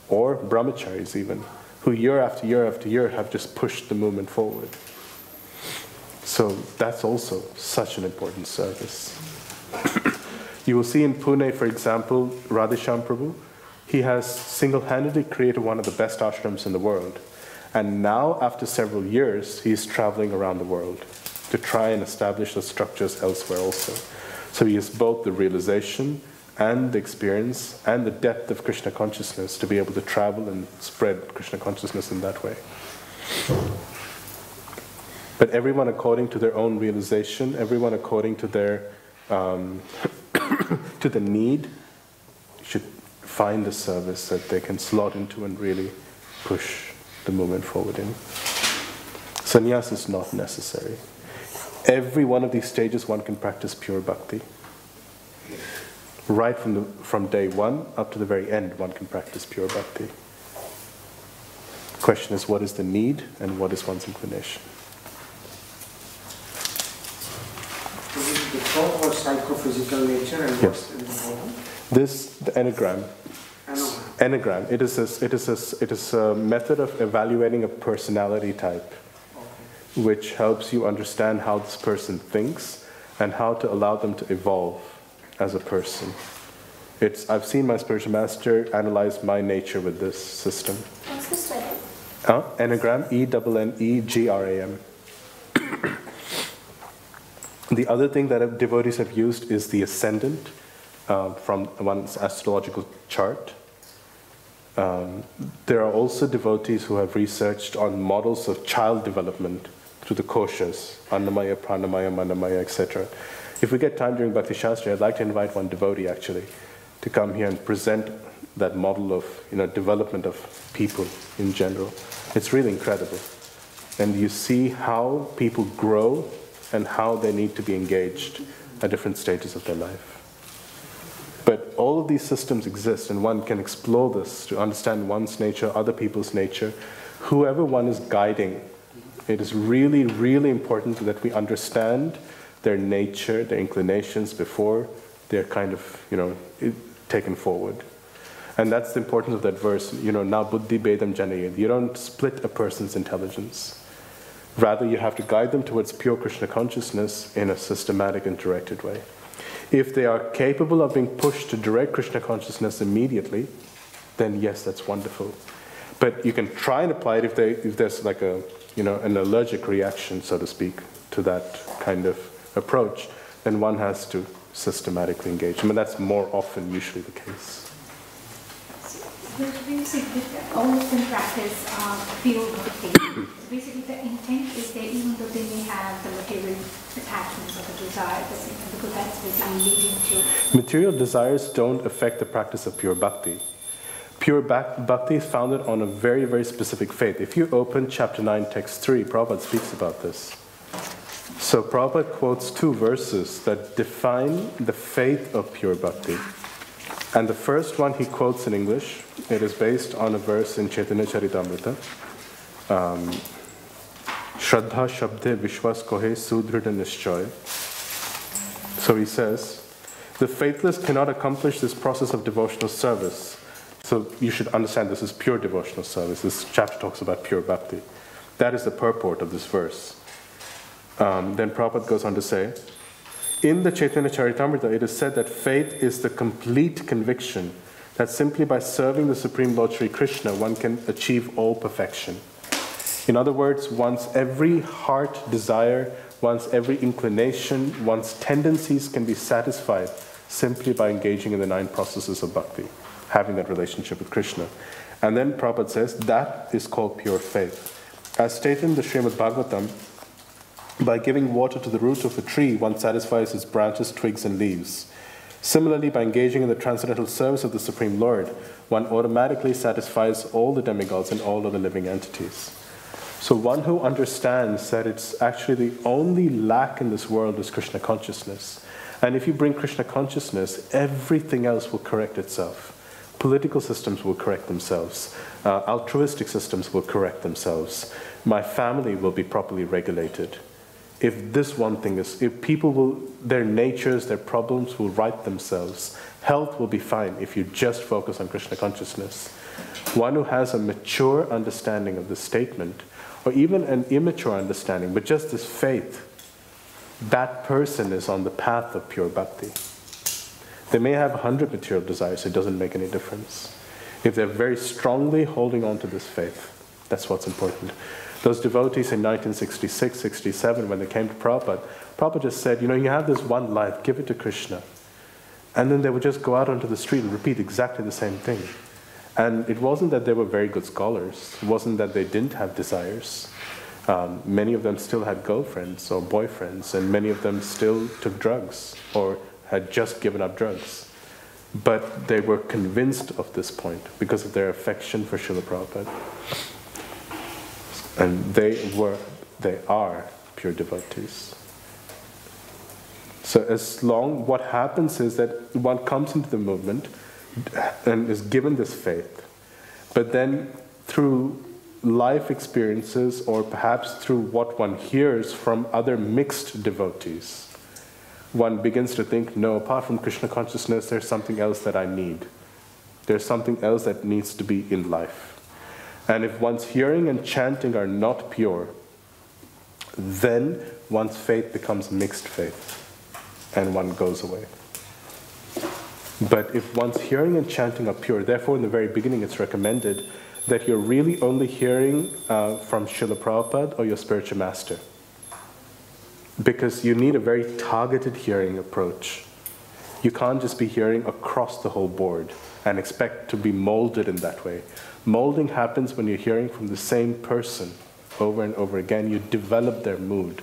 or brahmacharis even, who year after year after year have just pushed the movement forward. So that's also such an important service. <coughs> you will see in Pune, for example, Radheshyam Prabhu, he has single handedly created one of the best ashrams in the world. And now, after several years, he's traveling around the world to try and establish the structures elsewhere also. So he has both the realization and the experience and the depth of Krishna consciousness to be able to travel and spread Krishna consciousness in that way. But everyone according to their own realization, everyone according to their um, <coughs> to the need, should find the service that they can slot into and really push the movement forward in. Sannyas is not necessary. Every one of these stages, one can practice pure bhakti. Right from, the, from day one up to the very end, one can practice pure bhakti. Question is, what is the need and what is one's inclination? Psychophysical nature and Yes. what's in the? This, the enneagram, enneagram, it is a, it is a, it is a method of evaluating a personality type. Which helps you understand how this person thinks and how to allow them to evolve as a person. It's, I've seen my spiritual master analyze my nature with this system. What's the spelling? Uh, enneagram, E N N E G R A M. <clears throat> The other thing that devotees have used is the ascendant uh, from one's astrological chart. Um, there are also devotees who have researched on models of child development through the koshas, Annamaya, Pranamaya, Manomaya, etc. If we get time during Bhakti Shastri, I'd like to invite one devotee actually to come here and present that model of you know, development of people in general. It's really incredible. And you see how people grow and how they need to be engaged at different stages of their life. But all of these systems exist, and one can explore this to understand one's nature, other people's nature, whoever one is guiding. It is really, really important that we understand their nature, their inclinations before they're kind of, you know, taken forward. And that's the importance of that verse, you know, na buddhi bhedam janayed. You don't split a person's intelligence. Rather, you have to guide them towards pure Krishna consciousness in a systematic and directed way. If they are capable of being pushed to direct Krishna consciousness immediately, then yes, that's wonderful. But you can try and apply it if, they, if there's like a, you know, an allergic reaction, so to speak, to that kind of approach, then one has to systematically engage. I mean, that's more often usually the case. Which basically, all of them practice uh, pure bhakti. Basically, the intent is there even though they may have the material attachments or the desire, because that's basically leading to Material desires don't affect the practice of pure bhakti. Pure bhakti is founded on a very, very specific faith. If you open chapter 9, text 3, Prabhupada speaks about this. So Prabhupada quotes two verses that define the faith of pure bhakti. And the first one he quotes in English. It is based on a verse in Chaitanya Charitamrita. Um, Shraddha Shabde Vishwas Kohe Sudhrida Nishchoy. So he says, the faithless cannot accomplish this process of devotional service. So you should understand this is pure devotional service. This chapter talks about pure bhakti. That is the purport of this verse. Um, then Prabhupada goes on to say, in the Chaitanya Charitamrita, it is said that faith is the complete conviction that simply by serving the Supreme Lord Sri Krishna, one can achieve all perfection. In other words, one's every heart desire, one's every inclination, one's tendencies can be satisfied simply by engaging in the nine processes of bhakti, having that relationship with Krishna. And then Prabhupada says that is called pure faith. As stated in the Srimad Bhagavatam, by giving water to the root of a tree, one satisfies its branches, twigs, and leaves. Similarly, by engaging in the transcendental service of the Supreme Lord, one automatically satisfies all the demigods and all other living entities. So, one who understands that it's actually the only lack in this world is Krishna consciousness. And if you bring Krishna consciousness, everything else will correct itself. Political systems will correct themselves, uh, altruistic systems will correct themselves, my family will be properly regulated if this one thing is, if people will, their natures, their problems will right themselves, health will be fine if you just focus on Krishna consciousness. One who has a mature understanding of this statement, or even an immature understanding, but just this faith, that person is on the path of pure bhakti. They may have a hundred material desires, it doesn't make any difference. If they're very strongly holding on to this faith, that's what's important. Those devotees in 1966, 67, when they came to Prabhupada, Prabhupada just said, you know, you have this one life, give it to Krishna. And then they would just go out onto the street and repeat exactly the same thing. And it wasn't that they were very good scholars, it wasn't that they didn't have desires. Um, many of them still had girlfriends or boyfriends, and many of them still took drugs or had just given up drugs. But they were convinced of this point because of their affection for Srila Prabhupada. And they were, they are pure devotees. So as long, what happens is that one comes into the movement and is given this faith, but then through life experiences or perhaps through what one hears from other mixed devotees, one begins to think, no, apart from Krishna consciousness, there's something else that I need. There's something else that needs to be in life. And if one's hearing and chanting are not pure, then one's faith becomes mixed faith and one goes away. But if one's hearing and chanting are pure, therefore, in the very beginning, it's recommended that you're really only hearing uh, from Srila Prabhupada or your spiritual master. Because you need a very targeted hearing approach. You can't just be hearing across the whole board and expect to be molded in that way. Molding happens when you're hearing from the same person over and over again. You develop their mood.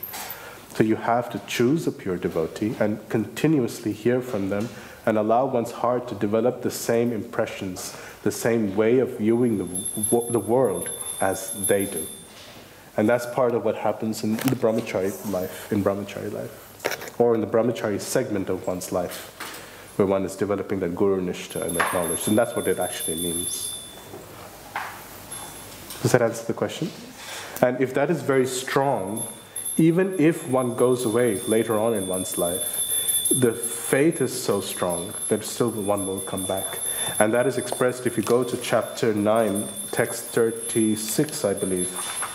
So you have to choose a pure devotee and continuously hear from them and allow one's heart to develop the same impressions, the same way of viewing the, the world as they do. And that's part of what happens in the brahmachari life, in brahmachari life, or in the brahmachari segment of one's life, where one is developing that guru nishtha and that knowledge. And that's what it actually means. Does that answer the question? And if that is very strong, even if one goes away later on in one's life, the faith is so strong that still one will come back. And that is expressed if you go to chapter 9, text 36, I believe.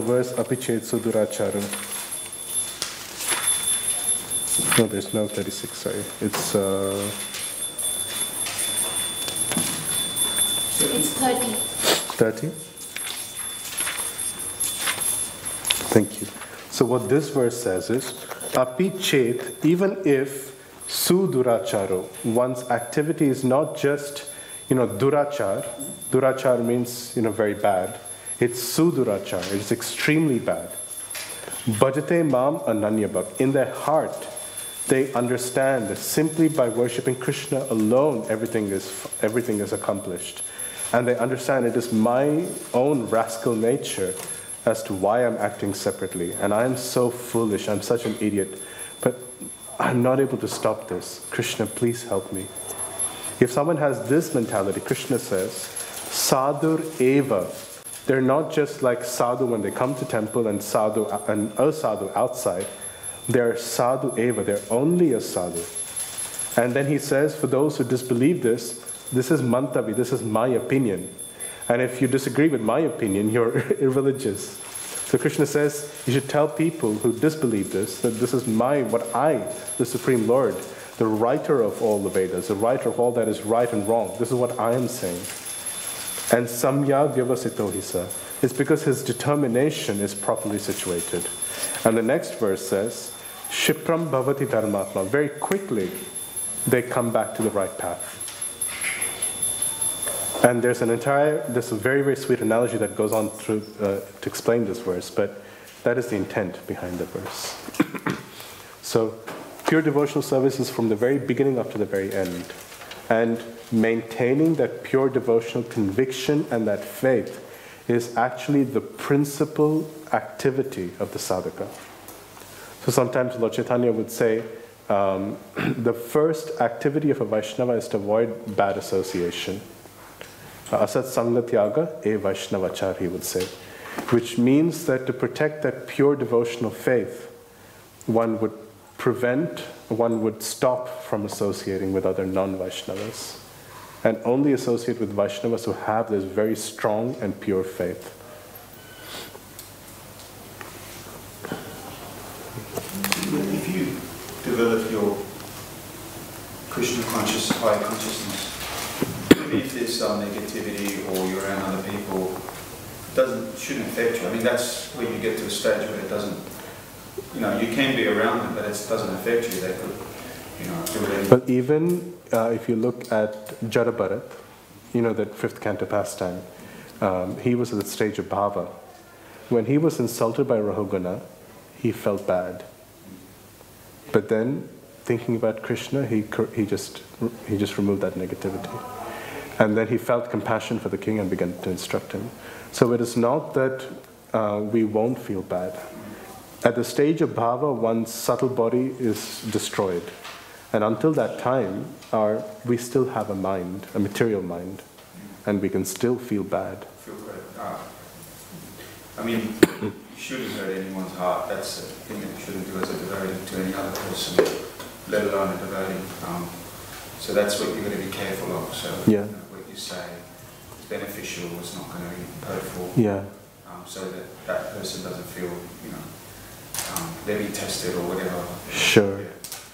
Verse Apichet Suduracharam. No, there's no 36, sorry. It's. Uh, It's 30. 30? Thank you. So, what this verse says is Api chet, even if suduracharo, one's activity is not just, you know, durachar, durachar means, you know, very bad. It's sudurachar, it's extremely bad. Bhajate mam ananyabhak. In their heart, they understand that simply by worshiping Krishna alone, everything is, everything is accomplished. And they understand it is my own rascal nature as to why I'm acting separately. And I'm so foolish, I'm such an idiot. But I'm not able to stop this. Krishna, please help me. If someone has this mentality, Krishna says, Sadhur Eva. They're not just like sadhu when they come to temple and sadhu and asadhu outside. They're sadhu eva. They're only a sadhu. And then he says, for those who disbelieve this, this is mantavi. This is my opinion. And if you disagree with my opinion, you're <laughs> irreligious. So Krishna says you should tell people who disbelieve this that this is my, what I, the Supreme Lord, the writer of all the Vedas, the writer of all that is right and wrong. This is what I am saying. And samya vyavasito hisa is because his determination is properly situated. And the next verse says, Shipram bhavati dharmatma. Very quickly, they come back to the right path. And there's an entire, there's a very, very sweet analogy that goes on through, uh, to explain this verse, but that is the intent behind the verse. <coughs> so, pure devotional service is from the very beginning up to the very end. And maintaining that pure devotional conviction and that faith is actually the principal activity of the sadhaka. So sometimes Lord Chaitanya would say, um, <clears throat> the first activity of a Vaishnava is to avoid bad association. Asat Sangatyaga, a Vaishnavachar, he would say, which means that to protect that pure devotional faith, one would prevent, one would stop from associating with other non Vaishnavas and only associate with Vaishnavas who have this very strong and pure faith. If you develop your Krishna conscious, consciousness, even if there's some negativity or you're around other people, it doesn't shouldn't affect you. I mean, that's where you get to a stage where it doesn't. You know, you can be around them, but it doesn't affect you. They could, But even uh, if you look at Jada Bharat, you know, that fifth canto pastime, um, he was at the stage of bhava. When he was insulted by Rahugana, he felt bad. But then, thinking about Krishna, he, he, just, he just removed that negativity. And then he felt compassion for the king and began to instruct him. So it is not that uh, we won't feel bad. At the stage of bhava, one's subtle body is destroyed. And until that time, our, we still have a mind, a material mind, and we can still feel bad. feel good. Ah. I mean, you <coughs> shouldn't hurt anyone's heart. That's the thing that you shouldn't do as a devotee to any other person, let alone a devotee. Um, so that's what you're going to be careful of. So Yeah. you know, what you say is beneficial, it's not going to be hurtful. Yeah, Um, so that that person doesn't feel, you know, um, they're being tested or whatever. Sure. Yeah.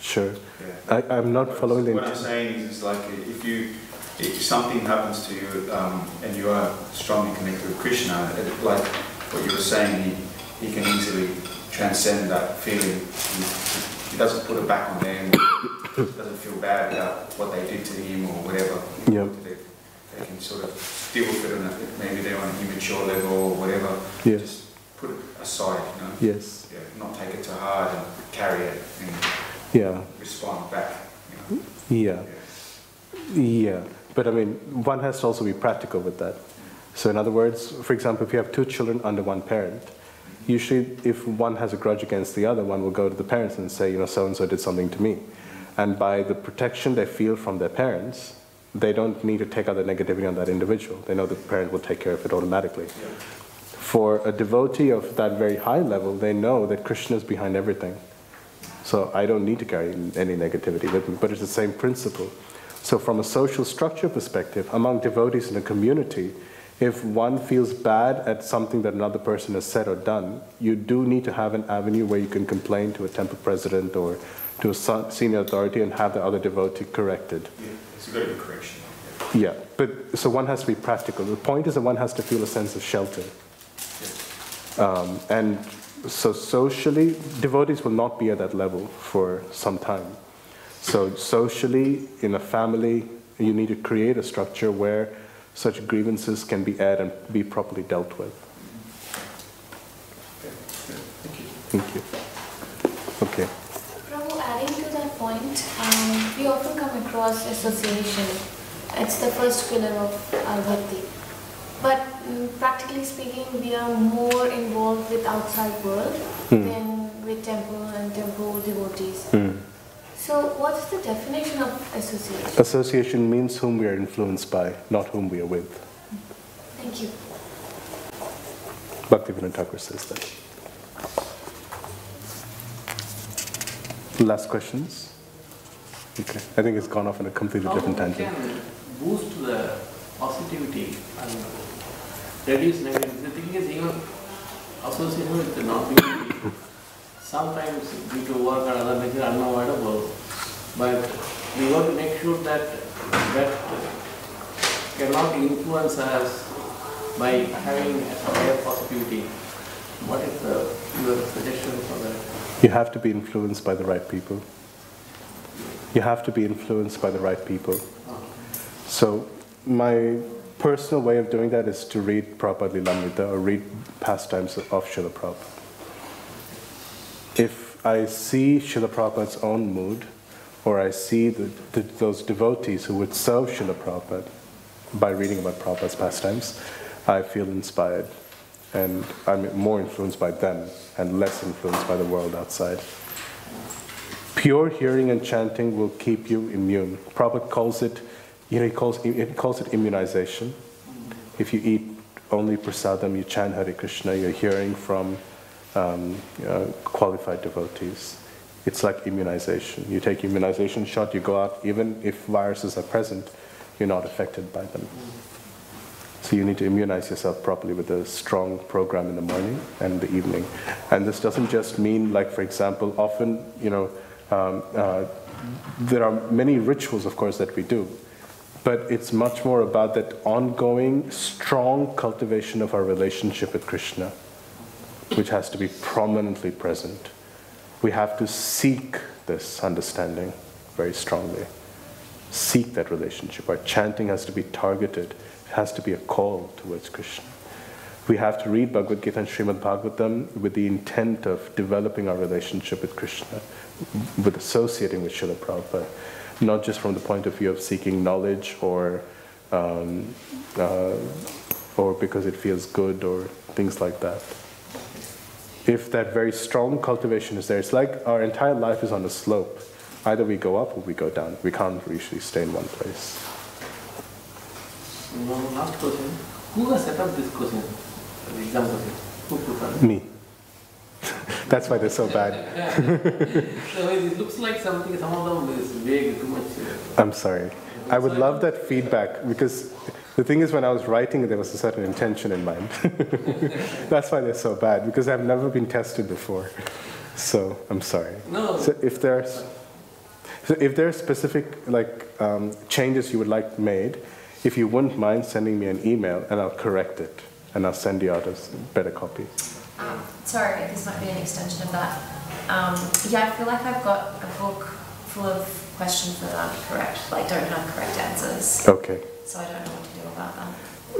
Sure. yeah. I, I'm not following the What I'm saying is, is like if you, if something happens to you um, and you are strongly connected with Krishna, it- like what you were saying, he, he can easily transcend that feeling. He, he doesn't put it back on them, <coughs> doesn't feel bad about what they did to him or whatever. Yeah. They, they can sort of deal with it, on a, maybe they're on an immature level or whatever. Yeah. Just put it aside, you know. Yes. Yeah, not take it to heart and carry it and Yeah. respond back. You know. Yeah. Yeah. Yeah. But I mean, one has to also be practical with that. So, in other words, for example, if you have two children under one parent, usually if one has a grudge against the other, one will go to the parents and say, you know, so and so did something to me. And by the protection they feel from their parents, they don't need to take out the negativity on that individual. They know the parent will take care of it automatically. For a devotee of that very high level, they know that Krishna is behind everything. So I don't need to carry any negativity with me, but it's the same principle. So, from a social structure perspective, among devotees in a community, if one feels bad at something that another person has said or done, you do need to have an avenue where you can complain to a temple president or to a senior authority and have the other devotee corrected. Yeah, it's got to be correction. Yeah, but so one has to be practical. The point is that one has to feel a sense of shelter. Um, and so socially, devotees will not be at that level for some time. So socially, in a family, you need to create a structure where such grievances can be aired and be properly dealt with. Thank you. Thank you. Okay. Prabhu, adding to that point. Um, we often come across association. It's the first pillar of our bhakti. But mm, practically speaking, we are more involved with outside world Hmm. than with temple and temple devotees. Hmm. So, what's the definition of association? Association means whom we are influenced by, not whom we are with. Thank you. Bhaktivinoda Thakur says that. Last questions? Okay, I think it's gone off in a completely How different we tangent. can boost the positivity and reduce negativity. The thing is even association with the non-beauty, sometimes due to work or other nature unavoidable, but we want to make sure that that cannot influence us by having a higher positivity. What is the, your suggestion for that? You have to be influenced by the right people. You have to be influenced by the right people. So, my personal way of doing that is to read Prabhupada Lilamrita or read pastimes of Srila Prabhupada. If I see Srila Prabhupada's own mood, or I see the, the, those devotees who would serve Srila Prabhupada by reading about Prabhupada's pastimes, I feel inspired. And I'm more influenced by them and less influenced by the world outside. Pure hearing and chanting will keep you immune. Prabhupada calls it, you know, he calls, he calls it immunization. If you eat only prasadam, you chant Hare Krishna, you're hearing from um, uh, qualified devotees. It's like immunization. You take immunization shot, you go out, even if viruses are present, you're not affected by them. So you need to immunize yourself properly with a strong program in the morning and the evening. And this doesn't just mean, like, for example, often, you know, um, uh, there are many rituals, of course, that we do. But it's much more about that ongoing, strong cultivation of our relationship with Krishna, which has to be prominently present. We have to seek this understanding very strongly. Seek that relationship. Our chanting has to be targeted, it has to be a call towards Krishna. We have to read Bhagavad Gita and Srimad Bhagavatam with the intent of developing our relationship with Krishna, with associating with Srila Prabhupada, not just from the point of view of seeking knowledge or, um, uh, or because it feels good or things like that. If that very strong cultivation is there, it's like our entire life is on a slope. Either we go up or we go down. We can't usually stay in one place. One last question. Who has set up this question? The exam question. Who prepared? Me. That's why they're so bad. So it looks like something, some of them is vague, too much. I'm sorry. I would love that feedback because the thing is, when I was writing, there was a certain intention in mind. <laughs> That's why they're so bad because I've never been tested before. So I'm sorry. No. So if there's so if there are specific like um, changes you would like made, if you wouldn't mind sending me an email and I'll correct it and I'll send you out a better copy. Um, sorry, this might be an extension of that. Um, yeah, I feel like I've got a book full of questions that aren't correct, like don't have correct answers. Okay. So I don't know what to do about that.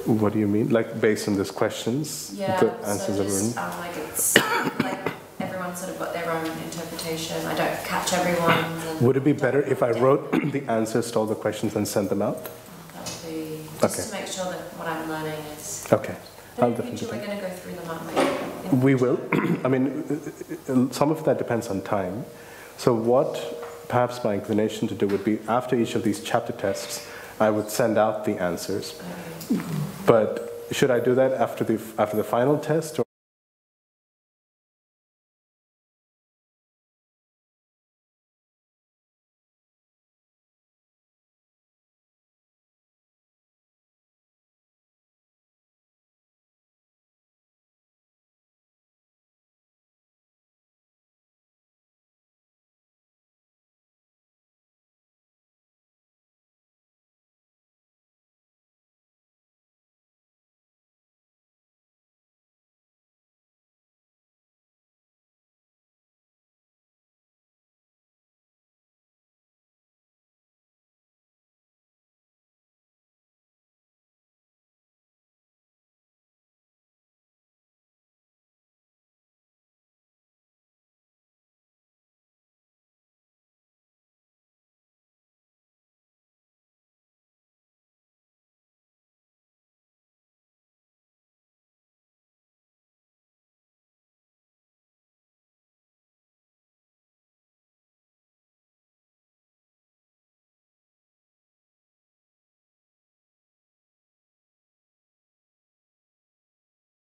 What do you mean? Like based on these questions, Yeah, the so answers are just, um, like it's, like everyone's sort of got their own interpretation. I don't catch everyone. Would it be better if I wrote <clears throat> the answers to all the questions and sent them out? that would be, just Okay. to make sure that what I'm learning is. Okay. I'll definitely. we're going to go through them, aren't we? We will. <clears throat> I mean, some of that depends on time. So, what perhaps my inclination to do would be after each of these chapter tests, I would send out the answers. But should I do that after the after the final test? Or